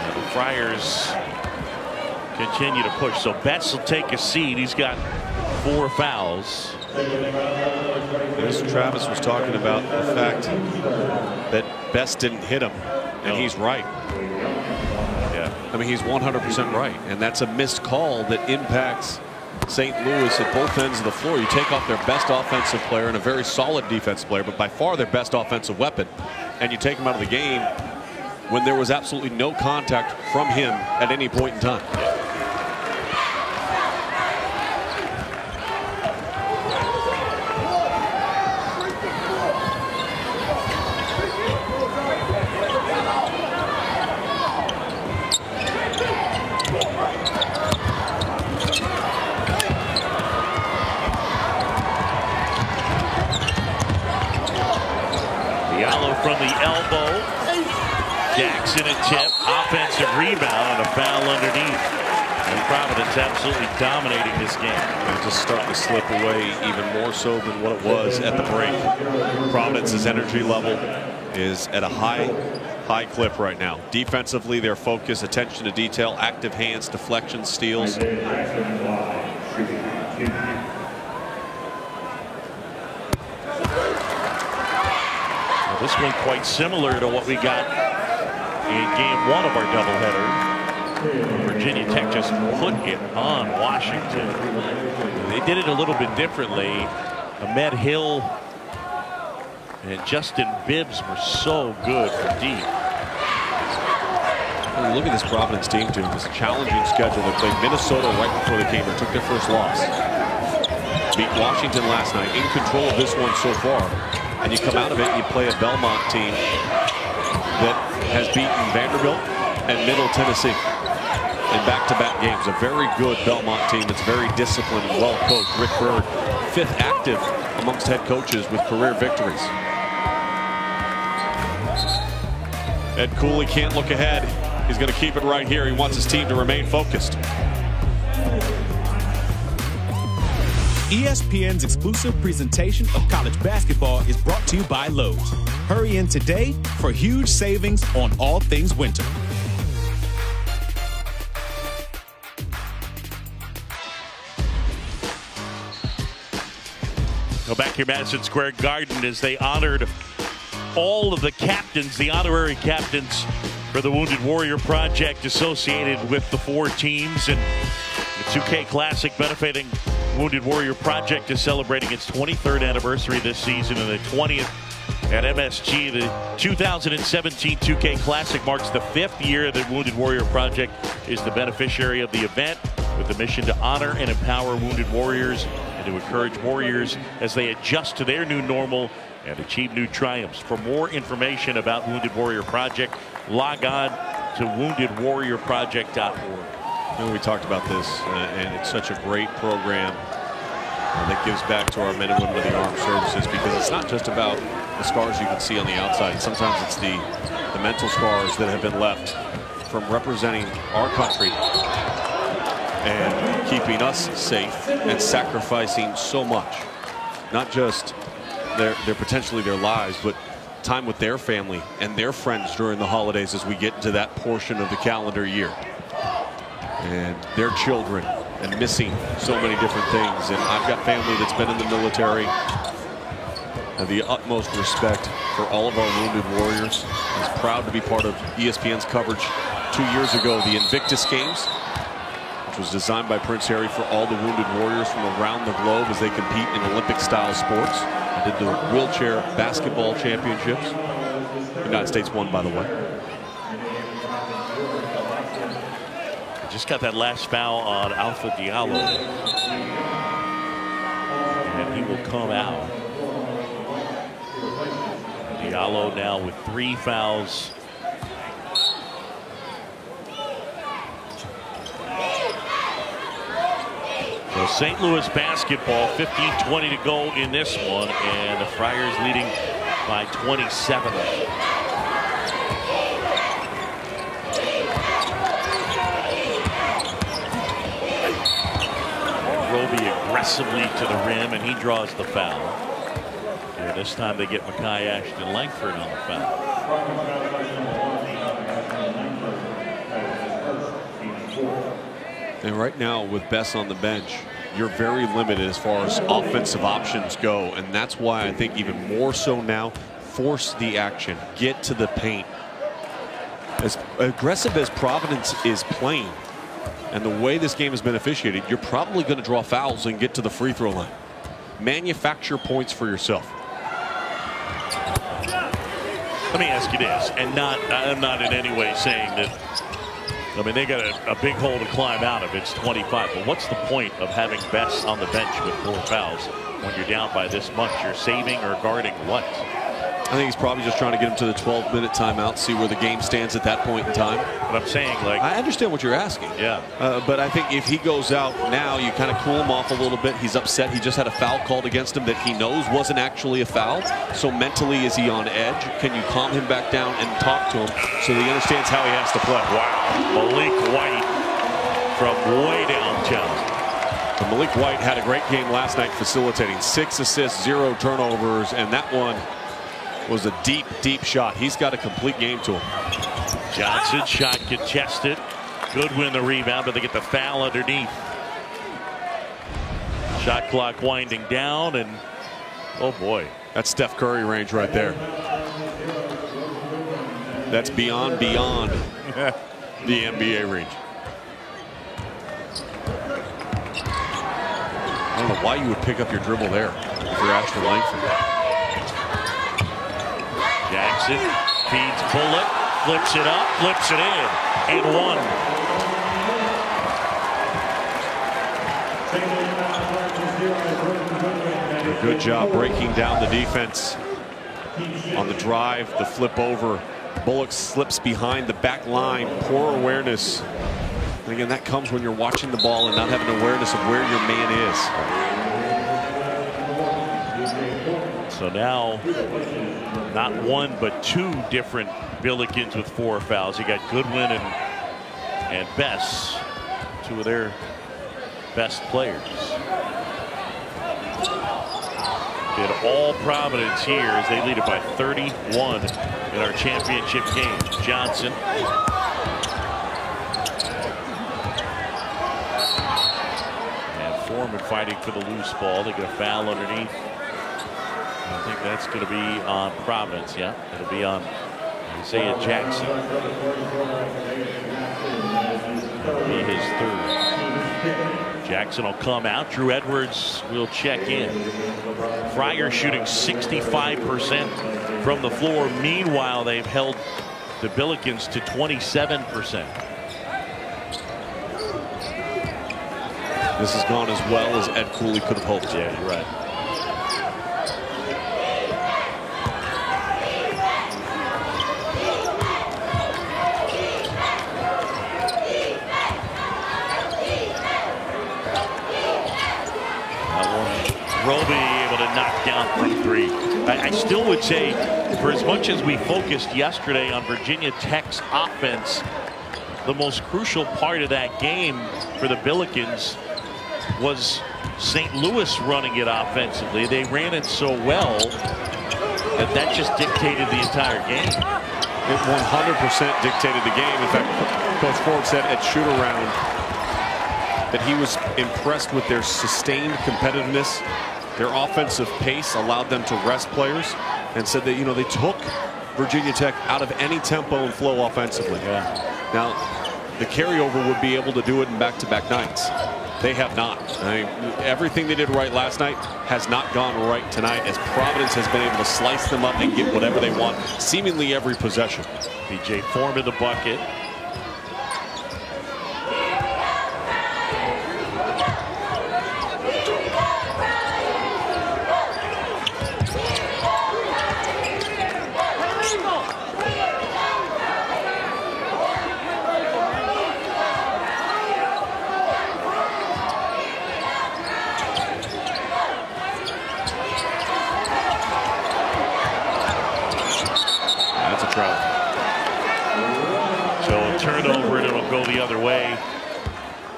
And the Friars continue to push. So Bess will take a seat. He's got four fouls. As Travis was talking about the fact that Bess didn't hit him, and No. he's right. Yeah. I mean, he's 100% right, and that's a missed call that impacts St. Louis at both ends of the floor. You take off their best offensive player and a very solid defensive player, but by far their best offensive weapon, and you take him out of the game when there was absolutely no contact from him at any point in time. absolutely dominating this game. And just starting to slip away even more so than what it was at the break. Providence's energy level is at a high, high clip right now. Defensively, their focus, attention to detail, active hands, deflection, steals. Well, this one quite similar to what we got in game one of our doubleheader. Virginia Tech just put it on Washington. They did it a little bit differently. Ahmed Hill and Justin Bibbs were so good from deep. Look at this Providence team, too, this challenging schedule. They played Minnesota right before they came here, took their first loss. Beat Washington last night, in control of this one so far. And you come out of it you play a Belmont team that has beaten Vanderbilt and Middle Tennessee in back-to-back -back games. A very good Belmont team that's very disciplined and well coached. Rick Byrd, fifth active amongst head coaches with career victories. Ed Cooley can't look ahead. He's going to keep it right here. He wants his team to remain focused. ESPN's exclusive presentation of college basketball is brought to you by Lowe's. Hurry in today for huge savings on all things winter. Here, Madison Square Garden, as they honored all of the captains, the honorary captains for the Wounded Warrior Project associated with the four teams. And the 2K Classic benefiting Wounded Warrior Project is celebrating its 23rd anniversary this season and the 20th at MSG. The 2017 2K Classic marks the fifth year that Wounded Warrior Project is the beneficiary of the event with the mission to honor and empower wounded warriors to encourage warriors as they adjust to their new normal and achieve new triumphs. For more information about Wounded Warrior Project, log on to woundedwarriorproject.org. Know, we talked about this, uh, and it's such a great program uh, that gives back to our men and women of the armed services because it's not just about the scars you can see on the outside. Sometimes it's the, the mental scars that have been left from representing our country and keeping us safe and sacrificing so much. Not just their, their potentially their lives, but time with their family and their friends during the holidays as we get into that portion of the calendar year. And their children and missing so many different things. And I've got family that's been in the military. And the utmost respect for all of our wounded warriors. I was proud to be part of ESPN's coverage two years ago, the Invictus Games, was designed by Prince Harry for all the wounded warriors from around the globe as they compete in Olympic-style sports. I did the wheelchair basketball championships. The United States won, by the way. Just got that last foul on Alpha Diallo. And he will come out. Diallo now with three fouls. So St. Louis basketball, 15-20 to go in this one, and the Friars leading by 27. Roby aggressively to the rim, and he draws the foul. And this time they get Makai Ashton Langford on the foul. And right now, with Bess on the bench, you're very limited as far as offensive options go. And that's why I think even more so now, force the action, get to the paint. As aggressive as Providence is playing, and the way this game has been officiated, you're probably going to draw fouls and get to the free throw line. Manufacture points for yourself. Let me ask you this, and not I'm not in any way saying that I mean, they got a, a, big hole to climb out of. It's 25. But what's the point of having Bess on the bench with four fouls when you're down by this much? You're saving or guarding what? I think he's probably just trying to get him to the 12-minute timeout, see where the game stands at that point in time. But I'm saying, like, I understand what you're asking. Yeah. Uh, but I think if he goes out now, you kind of cool him off a little bit. He's upset. He just had a foul called against him that he knows wasn't actually a foul. So mentally, is he on edge? Can you calm him back down and talk to him so that he understands how he has to play? Wow. Malik White from way downtown. Malik White had a great game last night facilitating six assists, zero turnovers, and that one was a deep, deep shot. He's got a complete game to him. Johnson shot contested. Goodwin the rebound, but they get the foul underneath. Shot clock winding down, and oh boy. That's Steph Curry range right there. that's beyond beyond (laughs) the NBA range. I don't know why you would pick up your dribble there if you're Ashton Langford. Jackson feeds Bullock, flips it up, flips it in, and one. A good job breaking down the defense on the drive, the flip over. Bullock slips behind the back line, poor awareness. And again, that comes when you're watching the ball and not having awareness of where your man is. So now, not one, but two different Billikens with four fouls. You got Goodwin and, and Bess, two of their best players. Did all Providence here as they lead it by 31 in our championship game. Johnson And Foreman fighting for the loose ball. They get a foul underneath. I think that's going to be on Providence. Yeah, it'll be on Isaiah Jackson. That'll be his third. Jackson will come out. Drew Edwards will check in. Friar shooting 65% from the floor. Meanwhile, they've held the Billikens to 27%. This has gone as well as Ed Cooley could have hoped. Yeah, you're right. Roby able to knock down from three. I, I, still would say, for as much as we focused yesterday on Virginia Tech's offense, the most crucial part of that game for the Billikens was St. Louis running it offensively. They ran it so well that that just dictated the entire game. It 100% dictated the game. In fact, Coach Ford said at shoot around that he was impressed with their sustained competitiveness. Their offensive pace allowed them to rest players and said that, you know, they took Virginia Tech out of any tempo and flow offensively. Yeah. Now, the carryover would be able to do it in back-to-back -back nights. They have not. I mean, everything they did right last night has not gone right tonight as Providence has been able to slice them up and get whatever they want seemingly every possession. PJ Form in the bucket.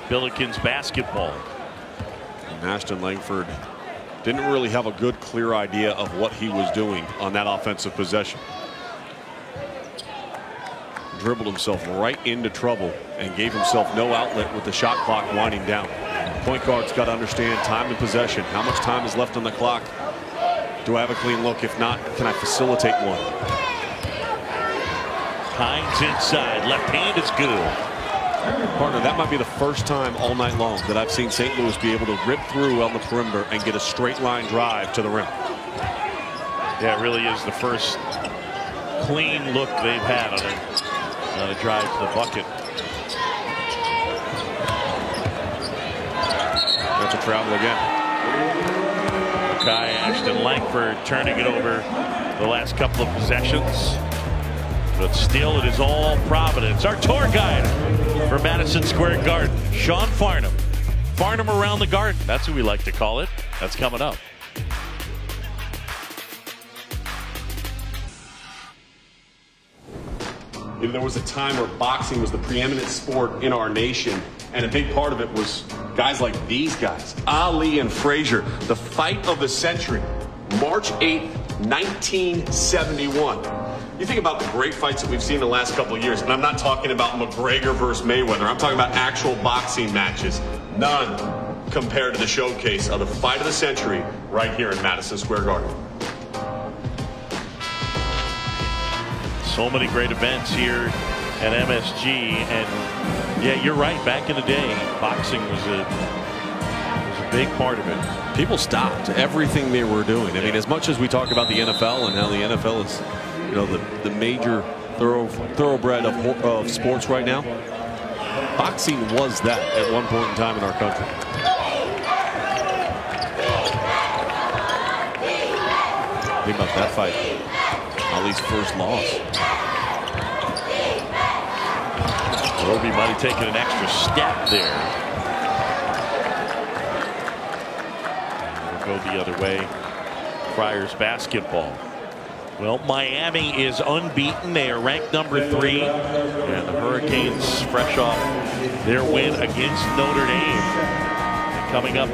Billikens basketball. And Ashton Langford didn't really have a good clear idea of what he was doing on that offensive possession. Dribbled himself right into trouble and gave himself no outlet with the shot clock winding down. Point guard's got to understand time and possession. How much time is left on the clock? Do I have a clean look? If not, can I facilitate one? Hines inside. Left hand is good. Partner, that might be the first time all night long that I've seen St. Louis be able to rip through on the perimeter and get a straight line drive to the rim. Yeah, it really is the first clean look they've had on a, on a drive to the bucket. That's a travel again. Kai Ashton Langford turning it over the last couple of possessions. But still, it is all Providence. Our tour guide for Madison Square Garden, Sean Farnham. Farnham around the garden. That's who we like to call it. That's coming up. If there was a time where boxing was the preeminent sport in our nation, and a big part of it was guys like these guys, Ali and Frazier, the fight of the century, March 8th, 1971. You think about the great fights that we've seen in the last couple of years, and I'm not talking about McGregor versus Mayweather. I'm talking about actual boxing matches. None compared to the showcase of the fight of the century right here in Madison Square Garden. So many great events here at MSG. And yeah, you're right. Back in the day, boxing was a was a big part of it. People stopped everything they were doing. I mean, as much as we talk about the NFL and how the NFL is, you know, the, the major thorough, thoroughbred of, of sports right now, boxing was that at one point in time in our country. Think about that fight. Ali's first loss. Roby might have taken an extra step there. Go the other way. Friars basketball. Well, Miami is unbeaten. They are ranked number three. And the Hurricanes fresh off their win against Notre Dame. Coming up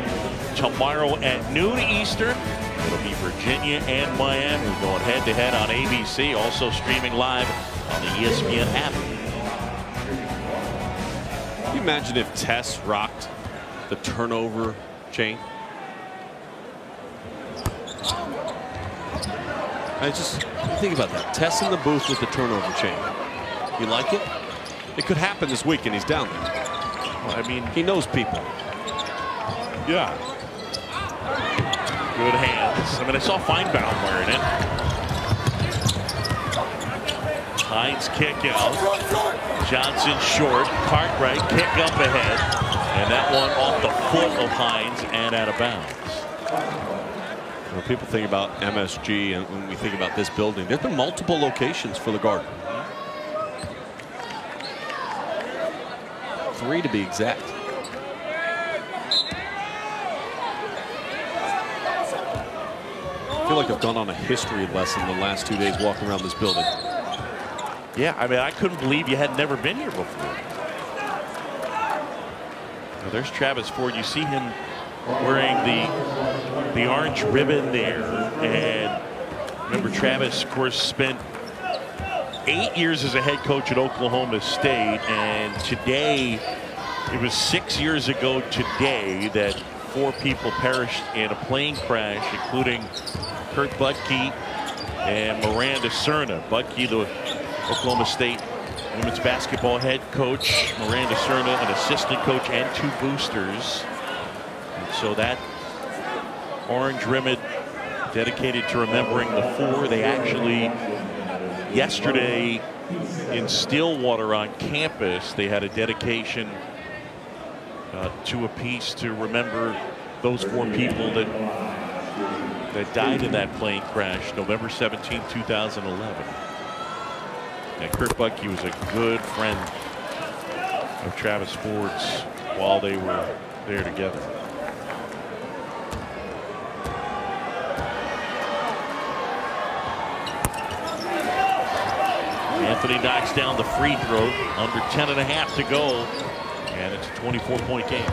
tomorrow at noon Eastern, it'll be Virginia and Miami going head to head on ABC. Also streaming live on the ESPN app. Can you imagine if Tess rocked the turnover chain? I just think about that. Tess in the booth with the turnover chain. You like it? It could happen this week, and he's down there. Well, I mean, he knows people. Yeah. Good hands. I mean, I saw Finebaum wearing it. Hines kick out. Johnson short. Cartwright kick up ahead. And that one off the foot of Hines and out of bounds. When people think about MSG and when we think about this building, there's been multiple locations for the Garden. Three to be exact. I feel like I've gone on a history lesson the last two days walking around this building. Yeah, I mean, I couldn't believe you had never been here before. Now, there's Travis Ford. You see him wearing the the orange ribbon there. And remember, Travis, of course, spent eight years as a head coach at Oklahoma State. And today, it was six years ago today that four people perished in a plane crash, including Kurt Budke and Miranda Serna. Budke, the Oklahoma State women's basketball head coach, Miranda Serna, an assistant coach, and two boosters. So that orange ribbon dedicated to remembering the four. They actually, yesterday in Stillwater on campus, they had a dedication uh, to a piece to remember those four people that that died in that plane crash November 17, 2011. And Kurt Budke was a good friend of Travis Ford's while they were there together. Anthony knocks down the free throw. Under 10 and a half to go. And it's a 24 point game.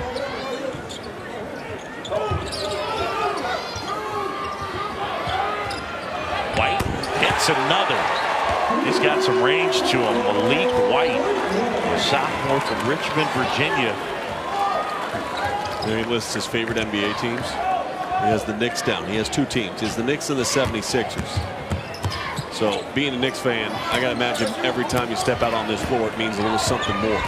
White hits another. He's got some range to him. Maliek White, a sophomore from Richmond, Virginia. He lists his favorite NBA teams. He has the Knicks down. He has two teams. He has the Knicks and the 76ers. So being a Knicks fan, I got to imagine every time you step out on this floor, it means a little something more.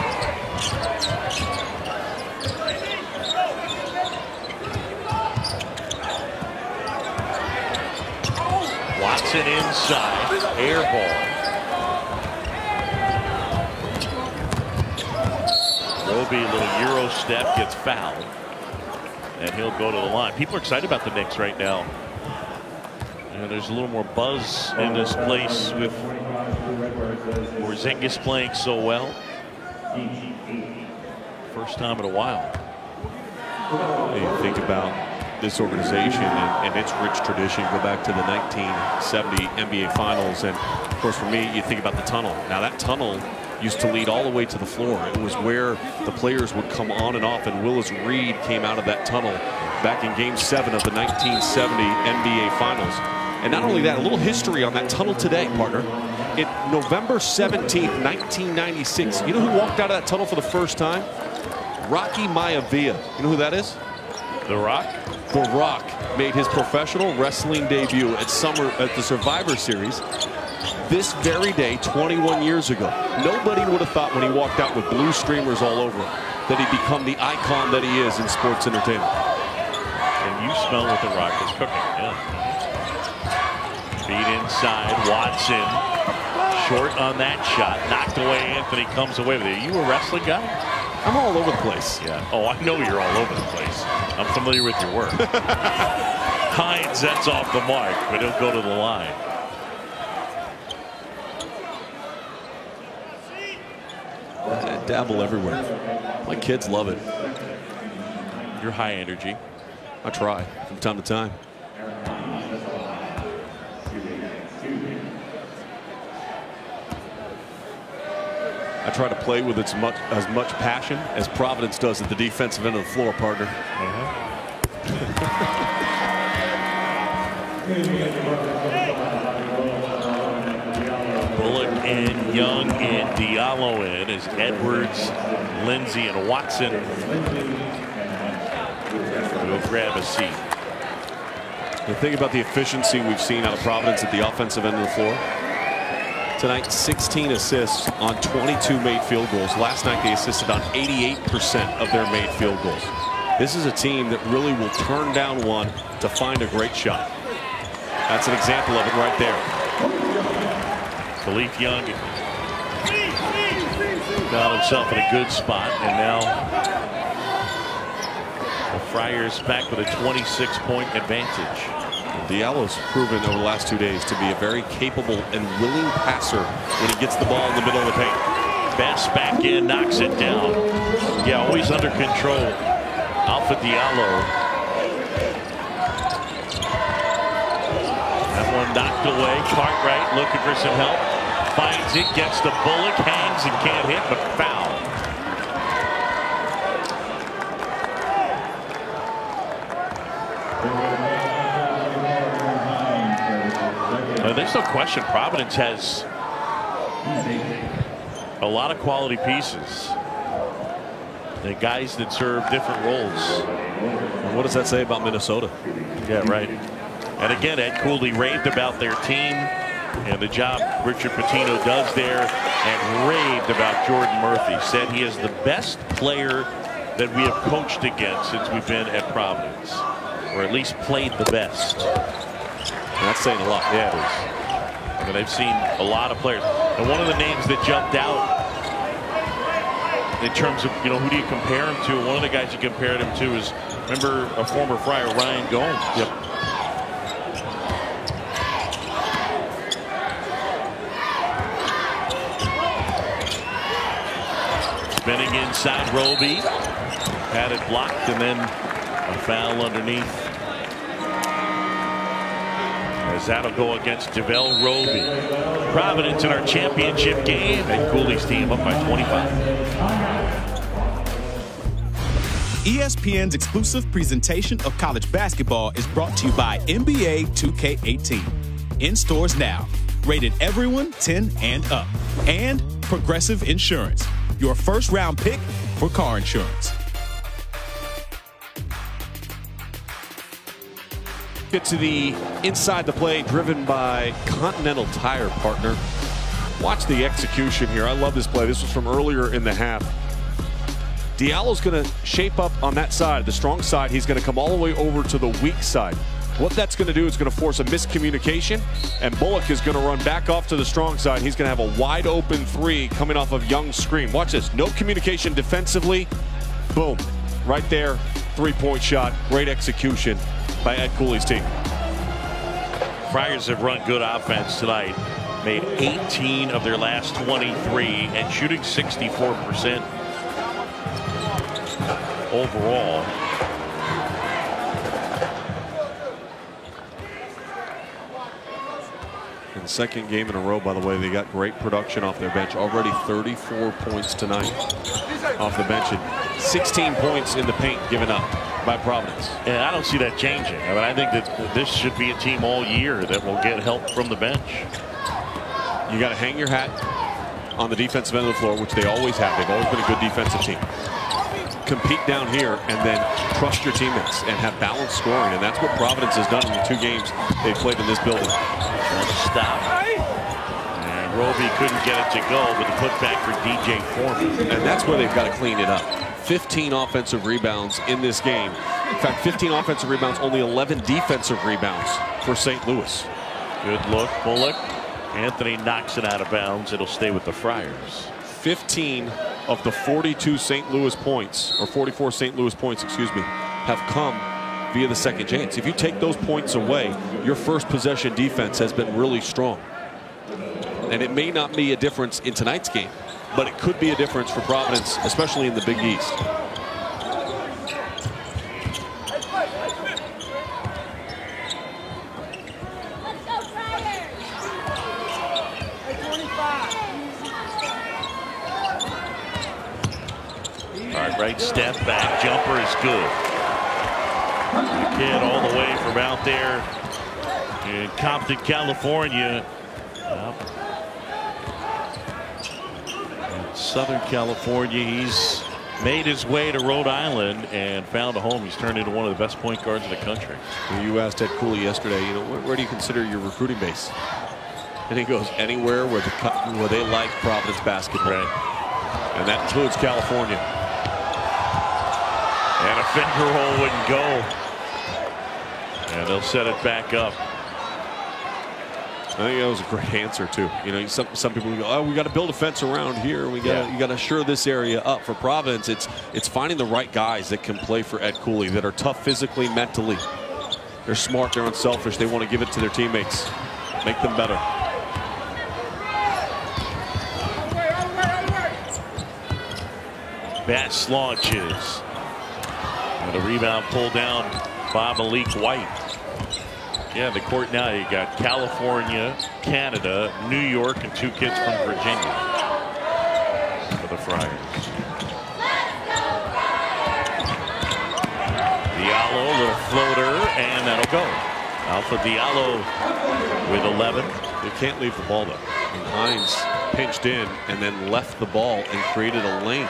Watson inside. Air ball. Roby, little Euro step, gets fouled. And he'll go to the line. People are excited about the Knicks right now. And there's a little more buzz in this place with Porzingis playing so well. First time in a while. You think about this organization and, and, its rich tradition go back to the 1970 NBA Finals. And of course, for me, you think about the tunnel. Now, that tunnel used to lead all the way to the floor. It was where the players would come on and off, and Willis Reed came out of that tunnel back in Game 7 of the 1970 NBA Finals. And not only that, a little history on that tunnel today, partner. In November 17th, 1996, you know who walked out of that tunnel for the first time? Rocky Maivia. You know who that is? The Rock? The Rock made his professional wrestling debut at summer at the Survivor Series this very day 21 years ago. Nobody would have thought when he walked out with blue streamers all over him that he'd become the icon that he is in sports entertainment. And you smell what the Rock is cooking. Yeah. Feed inside. Watson. Short on that shot. Knocked away. Anthony comes away with it. Are you a wrestling guy? I'm all over the place. Yeah. Oh, I know you're all over the place. I'm familiar with your work. (laughs) Hines, that's off the mark, but he'll go to the line. I dabble everywhere. My kids love it. You're high energy. I try from time to time. Try to play with as much as much passion as Providence does at the defensive end of the floor, partner. Uh-huh. Bullock and Young and Diallo in as Edwards, Lindsey, and Watson will grab a seat. The thing about the efficiency we've seen out of Providence at the offensive end of the floor. Tonight, 16 assists on 22 made field goals. Last night, they assisted on 88% of their made field goals. This is a team that really will turn down one to find a great shot. That's an example of it right there. Kalif Young got himself in a good spot, and now the Friars back with a 26-point advantage. Diallo's proven over the last two days to be a very capable and willing passer when he gets the ball in the middle of the paint. Best back in, knocks it down. Yeah, always under control. Alpha Diallo. That one knocked away. Cartwright looking for some help. Finds it, gets the bullet, hangs and can't hit, but foul. Uh, there's no question Providence has a lot of quality pieces. The guys that serve different roles. And what does that say about Minnesota? Yeah, right. And again, Ed Cooley raved about their team and the job Richard Pitino does there and raved about Jordan Murphy. Said he is the best player that we have coached against since we've been at Providence, or at least played the best. And that's saying a lot. Yeah. I mean, they've seen a lot of players. And one of the names that jumped out in terms of, you know, who do you compare him to? One of the guys you compared him to is, remember, a former Friar, Ryan Gomes. Yep. Spinning inside Roby. Had it blocked and then a foul underneath. As that'll go against Davell Roby. Providence in our championship game and Cooley's team up by 25. ESPN's exclusive presentation of college basketball is brought to you by NBA 2K18. In stores now. Rated everyone 10 and up. And Progressive Insurance, your first round pick for car insurance. Get to the inside the play driven by Continental Tire partner. Watch the execution here. I love this play. This was from earlier in the half. Diallo's going to shape up on that side, the strong side. He's going to come all the way over to the weak side. What that's going to do is going to force a miscommunication, and Bullock is going to run back off to the strong side. He's going to have a wide open three coming off of Young's screen. Watch this. No communication defensively. Boom. Right there. Three-point shot. Great execution by Ed Cooley's team. Friars have run good offense tonight. Made 18 of their last 23 and shooting 64% overall. And second game in a row, by the way, they got great production off their bench. Already 34 points tonight off the bench 16 points in the paint given up by Providence. And I don't see that changing. I mean, I think that this should be a team all year that will get help from the bench. You got to hang your hat on the defensive end of the floor, which they always have. They've always been a good defensive team. Compete down here and then trust your teammates and have balanced scoring. And that's what Providence has done in the two games they've played in this building. Stop. And Roby couldn't get it to go, but the putback for DJ Foreman. And that's where they've got to clean it up. 15 offensive rebounds in this game. In fact, 15 offensive rebounds, only 11 defensive rebounds for St. Louis. Good look, Bullock. Anthony knocks it out of bounds. It'll stay with the Friars. 15 of the 42 St. Louis points, or 44 St. Louis points, excuse me, have come via the second chance. If you take those points away, your first possession defense has been really strong. And it may not be a difference in tonight's game, but it could be a difference for Providence, especially in the Big East. Right, step back. Jumper is good. The kid all the way from out there in Compton, California. In Southern California. He's made his way to Rhode Island and found a home. He's turned into one of the best point guards in the country. You asked Ed Cooley yesterday, you know, where, where do you consider your recruiting base? And he goes anywhere where the where they like Providence basketball, Right. and that includes California. And a finger roll wouldn't go. And they'll set it back up. I think that was a great answer too. You know, some some people go, oh, we got to build a fence around here. We got Yeah. you got to shore this area up for Providence. It's it's finding the right guys that can play for Ed Cooley that are tough physically, mentally. They're smart. They're unselfish. They want to give it to their teammates, make them better. Bess launches. And a rebound pulled down by Maliek White. Yeah, the court now you got California, Canada, New York, and two kids from Virginia for the Friars. Diallo, little floater, and that'll go. Alpha Diallo with 11. They can't leave the ball though. And Hines pinched in and then left the ball and created a lane.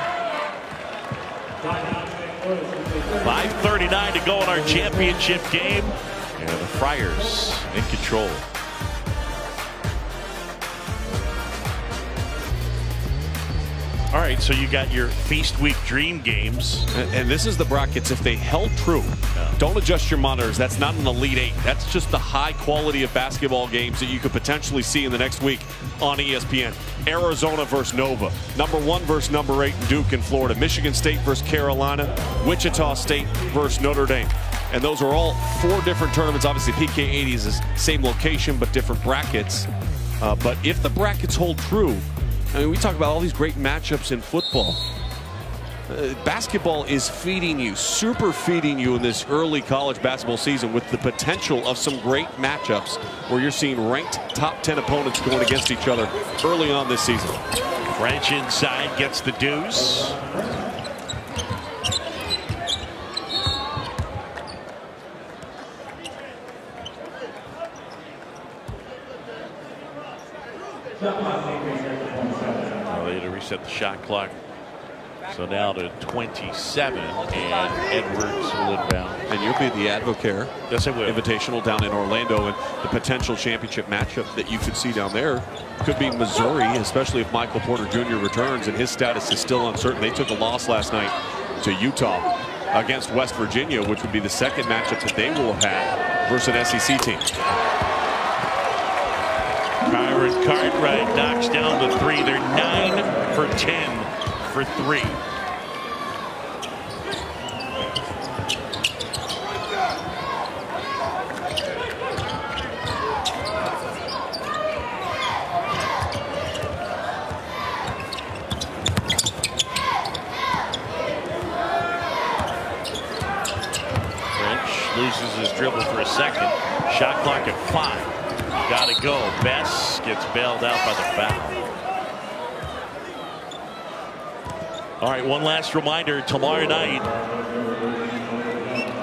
5.39 to go in our championship game. And the Friars in control. All right, so you got your Feast Week Dream games. And, and this is the brackets. If they held true, don't adjust your monitors. That's not an Elite Eight. That's just the high quality of basketball games that you could potentially see in the next week on E ESPN. Arizona versus Nova. Number one versus number eight, in Duke in Florida. Michigan State versus Carolina. Wichita State versus Notre Dame. And those are all four different tournaments. Obviously, PK 80 is the same location, but different brackets. Uh, but if the brackets hold true, I mean, we talk about all these great matchups in football. Uh, basketball is feeding you, super feeding you in this early college basketball season with the potential of some great matchups where you're seeing ranked top 10 opponents going against each other early on this season. French inside gets the deuce. They had to reset the shot clock. So now to 27, and Edwards will inbound. And you'll be the AdvoCare Yes, I will. invitational down in Orlando and the potential championship matchup that you could see down there could be Missouri, especially if Michael Porter Jr. returns and his status is still uncertain. They took a loss last night to Utah against West Virginia, which would be the second matchup that they will have versus an SEC team. Cartwright knocks down the three. They're nine for 10 for three. French loses his dribble for a second. Shot clock at five. Got to go. Bess gets bailed out by the foul. All right, one last reminder. Tomorrow night,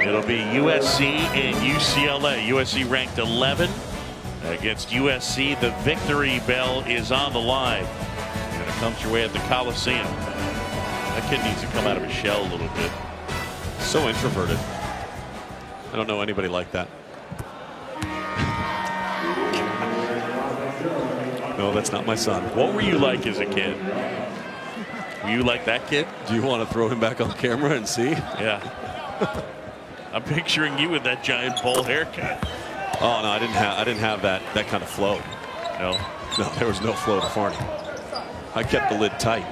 it'll be USC and UCLA. USC ranked 11 against USC. The victory bell is on the line. And it comes your way at the Coliseum. That kid needs to come out of his shell a little bit. So introverted. I don't know anybody like that. (laughs) No, that's not my son. What were you like as a kid? You like that kid? Do you want to throw him back on camera and see? Yeah. (laughs) I'm picturing you with that giant bowl haircut. Oh no, I didn't have I didn't have that that kind of flow. No. No, there was no flow to Farney. I kept the lid tight.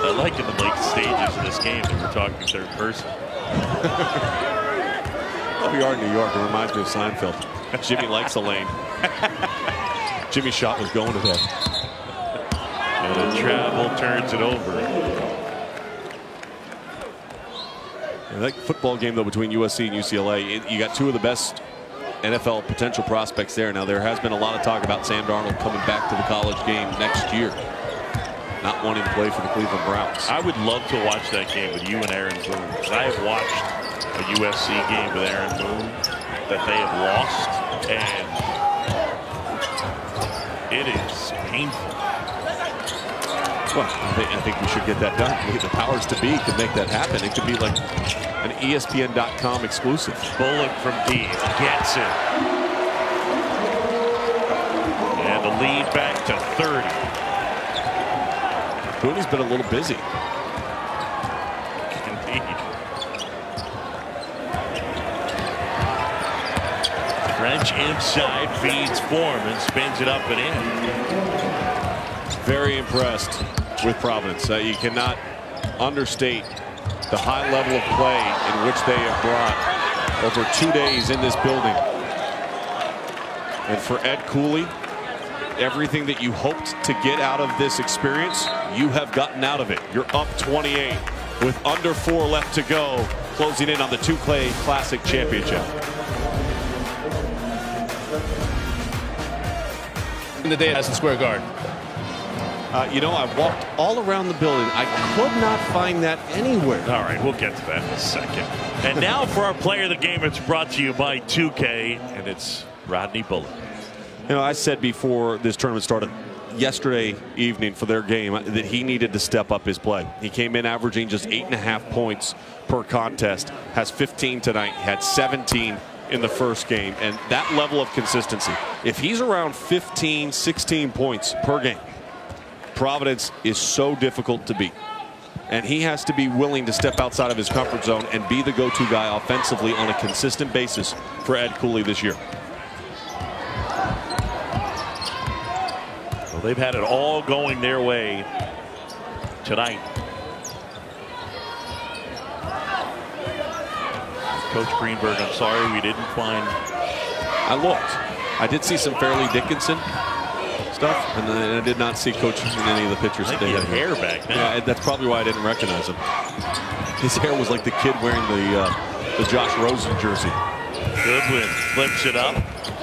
I like in the late stages of this game that we're talking third person. (laughs) Oh, we are in New York. It reminds me of Seinfeld. Jimmy likes a lane. Jimmy shot was going today. And the travel turns it over. And that football game though between USC and UCLA, it, you got two of the best NFL potential prospects there. Now there has been a lot of talk about Sam Darnold coming back to the college game next year. Not wanting to play for the Cleveland Browns. I would love to watch that game with you and Aaron Boone. I have watched a USC game with Aaron Boone that they have lost, and it is painful. Well, I think, I think we should get that done. The powers to be could make that happen. It could be like an ESPN.com exclusive. Bullock from deep gets it. And the lead back to 30. Cooley's been a little busy. Indeed. French inside feeds form and spins it up and in. Very impressed with Providence. Uh, you cannot understate the high level of play in which they have brought over two days in this building. And for Ed Cooley, everything that you hoped to get out of this experience, you have gotten out of it. You're up 28 with under four left to go, closing in on the 2K Classic Championship. In the day at Madison Square Garden. Uh, you know, I walked all around the building. I could not find that anywhere. All right, we'll get to that in a second. And now for our player of the game, it's brought to you by 2K, and it's Rodney Bullock. You know, I said before this tournament started yesterday evening for their game that he needed to step up his play. He came in averaging just eight and a half points per contest, has 15 tonight, had 17 in the first game, and that level of consistency. If he's around 15, 16 points per game, Providence is so difficult to beat. And he has to be willing to step outside of his comfort zone and be the go-to guy offensively on a consistent basis for Ed Cooley this year. Well, they've had it all going their way tonight. Coach Greenberg, I'm sorry we didn't find. I looked. I did see some Fairleigh Dickinson stuff, and I did not see Coach in any of the pictures I that think they he had had hair back then. Yeah, that's probably why I didn't recognize him. His hair was like the kid wearing the uh, the Josh Rosen jersey. Goodwin flips it up.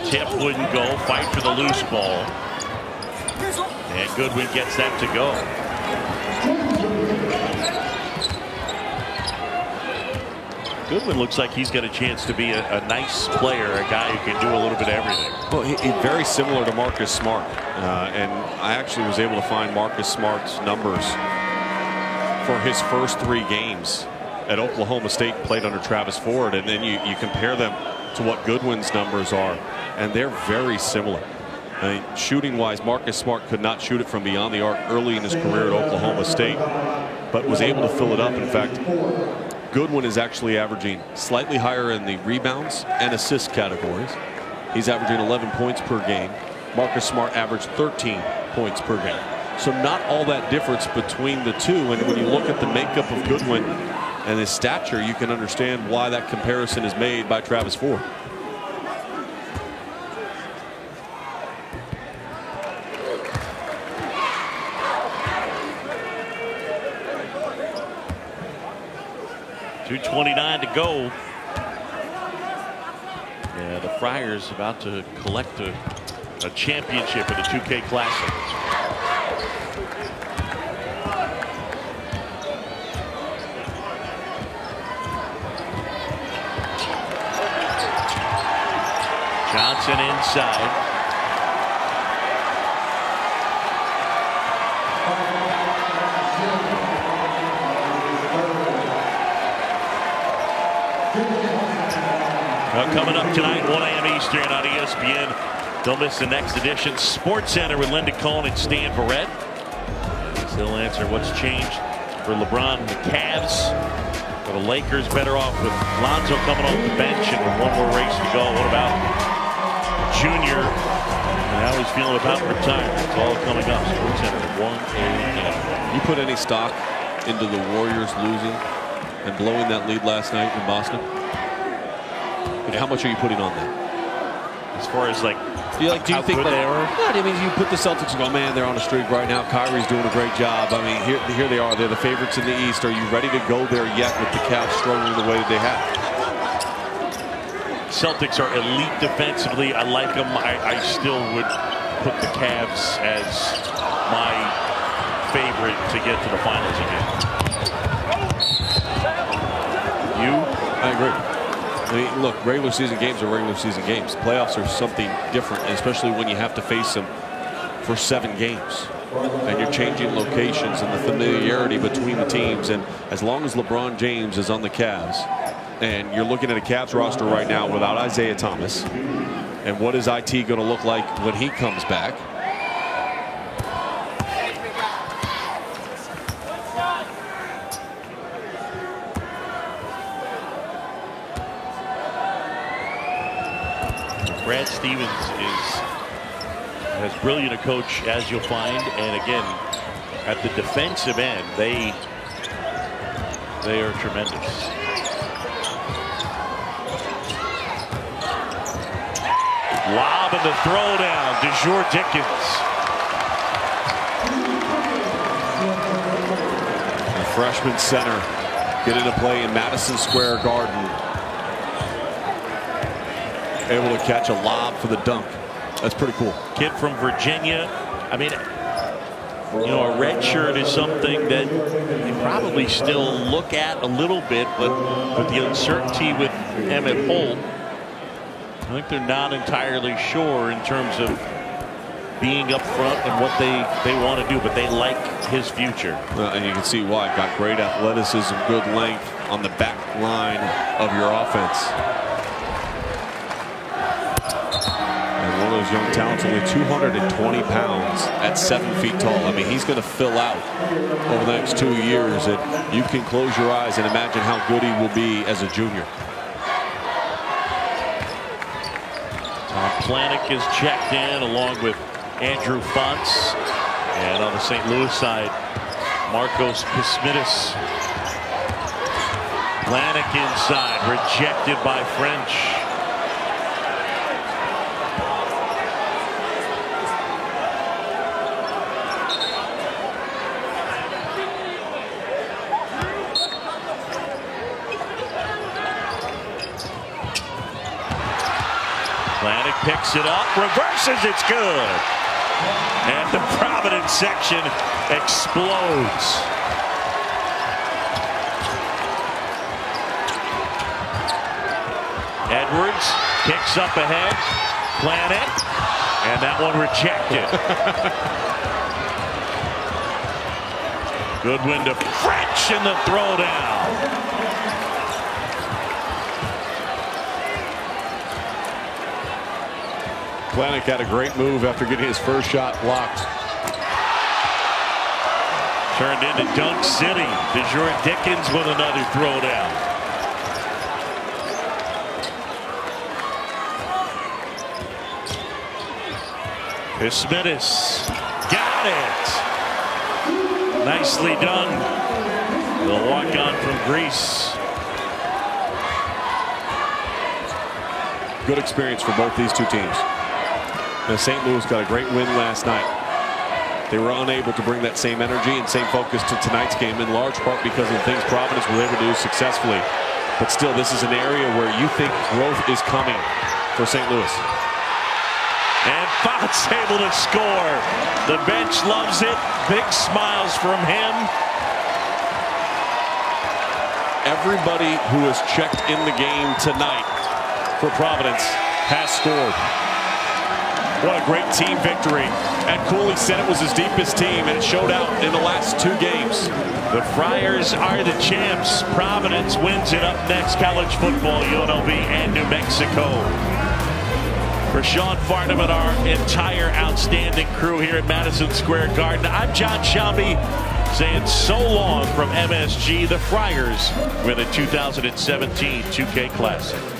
Tip wouldn't go. Fight for the loose ball. And Goodwin gets that to go. Goodwin looks like he's got a chance to be a, a nice player, a guy who can do a little bit of everything. Well, he, he's very similar to Marcus Smart, uh, and I actually was able to find Marcus Smart's numbers for his first three games at Oklahoma State played under Travis Ford, and then you, you compare them to what Goodwin's numbers are, and they're very similar. I mean, shooting wise, Marcus Smart could not shoot it from beyond the arc early in his career at Oklahoma State, but was able to fill it up. In fact, Goodwin is actually averaging slightly higher in the rebounds and assist categories. He's averaging 11 points per game. Marcus Smart averaged 13 points per game. So not all that difference between the two. And when you look at the makeup of Goodwin and his stature, you can understand why that comparison is made by Travis Ford. Two twenty-nine to go. Yeah, the Friars about to collect a, a championship in the 2K Classic. Johnson inside. Uh, coming up tonight, 1 a.m. Eastern on ESPN. Don't miss the next edition. Sports Center with Linda Cohn and Stan Verrett. They'll answer what's changed for LeBron and the Cavs. For the Lakers, better off with Lonzo coming off the bench and with one more race to go. What about Junior how he's feeling about retirement? It's all coming up. Sports Center at 1 a.m. You put any stock into the Warriors losing and blowing that lead last night in Boston? Like, How much are you putting on that? As far as like, Do you, like, do you think like, they were? Yeah, I mean, you put the Celtics and go, man, they're on a streak right now. Kyrie's doing a great job. I mean, here, here they are. They're the favorites in the East. Are you ready to go there yet with the Cavs struggling the way that they have? Celtics are elite defensively. I like them. I, I still would put the Cavs as my favorite to get to the finals again. You? I agree. I mean, look, regular season games are regular season games. Playoffs are something different, especially when you have to face them for seven games. And you're changing locations and the familiarity between the teams. And as long as LeBron James is on the Cavs, and you're looking at a Cavs roster right now without Isaiah Thomas, and what is IT going to look like when he comes back? Brad Stevens is as brilliant a coach as you'll find, and again, at the defensive end, they they are tremendous. Lob and the throwdown, Dajour Dickens. The freshman center get into play in Madison Square Garden. Able to catch a lob for the dunk. That's pretty cool. Kid from Virginia. I mean, you know, a red shirt is something that they probably still look at a little bit, but with the uncertainty with Emmitt Holt, I think they're not entirely sure in terms of being up front and what they, they want to do, but they like his future. Uh, and you can see why. Got great athleticism, good length on the back line of your offense. And one of those young talents, only 220 pounds at seven feet tall. I mean, he's going to fill out over the next two years. And you can close your eyes and imagine how good he will be as a junior. Uh, Tom Planek is checked in along with Andrew Fonts. And on the St. Louis side, Marcos Pismitis. Planek inside, rejected by French. Planek picks it up, reverses, it's good. And the Providence section explodes. Edwards kicks up ahead. Planek. And that one rejected. (laughs) Goodwin to French in the throwdown. Planek had a great move after getting his first shot blocked. Turned into Dunk City. Dajour Dickens with another throwdown. Pismitis got it. Nicely done. The walk on from Greece. Good experience for both these two teams. Now, St. Louis got a great win last night. They were unable to bring that same energy and same focus to tonight's game in large part because of the things Providence was able to do successfully. But still, this is an area where you think growth is coming for St. Louis. And Fox able to score. The bench loves it. Big smiles from him. Everybody who has checked in the game tonight for Providence has scored. What a great team victory. And Cooley said it was his deepest team, and it showed out in the last two games. The Friars are the champs. Providence wins it up next. College football, UNLV and New Mexico. For Sean Farnham and our entire outstanding crew here at Madison Square Garden, I'm Jon Sciambi saying so long from MSG. The Friars win the 2017 2K Classic.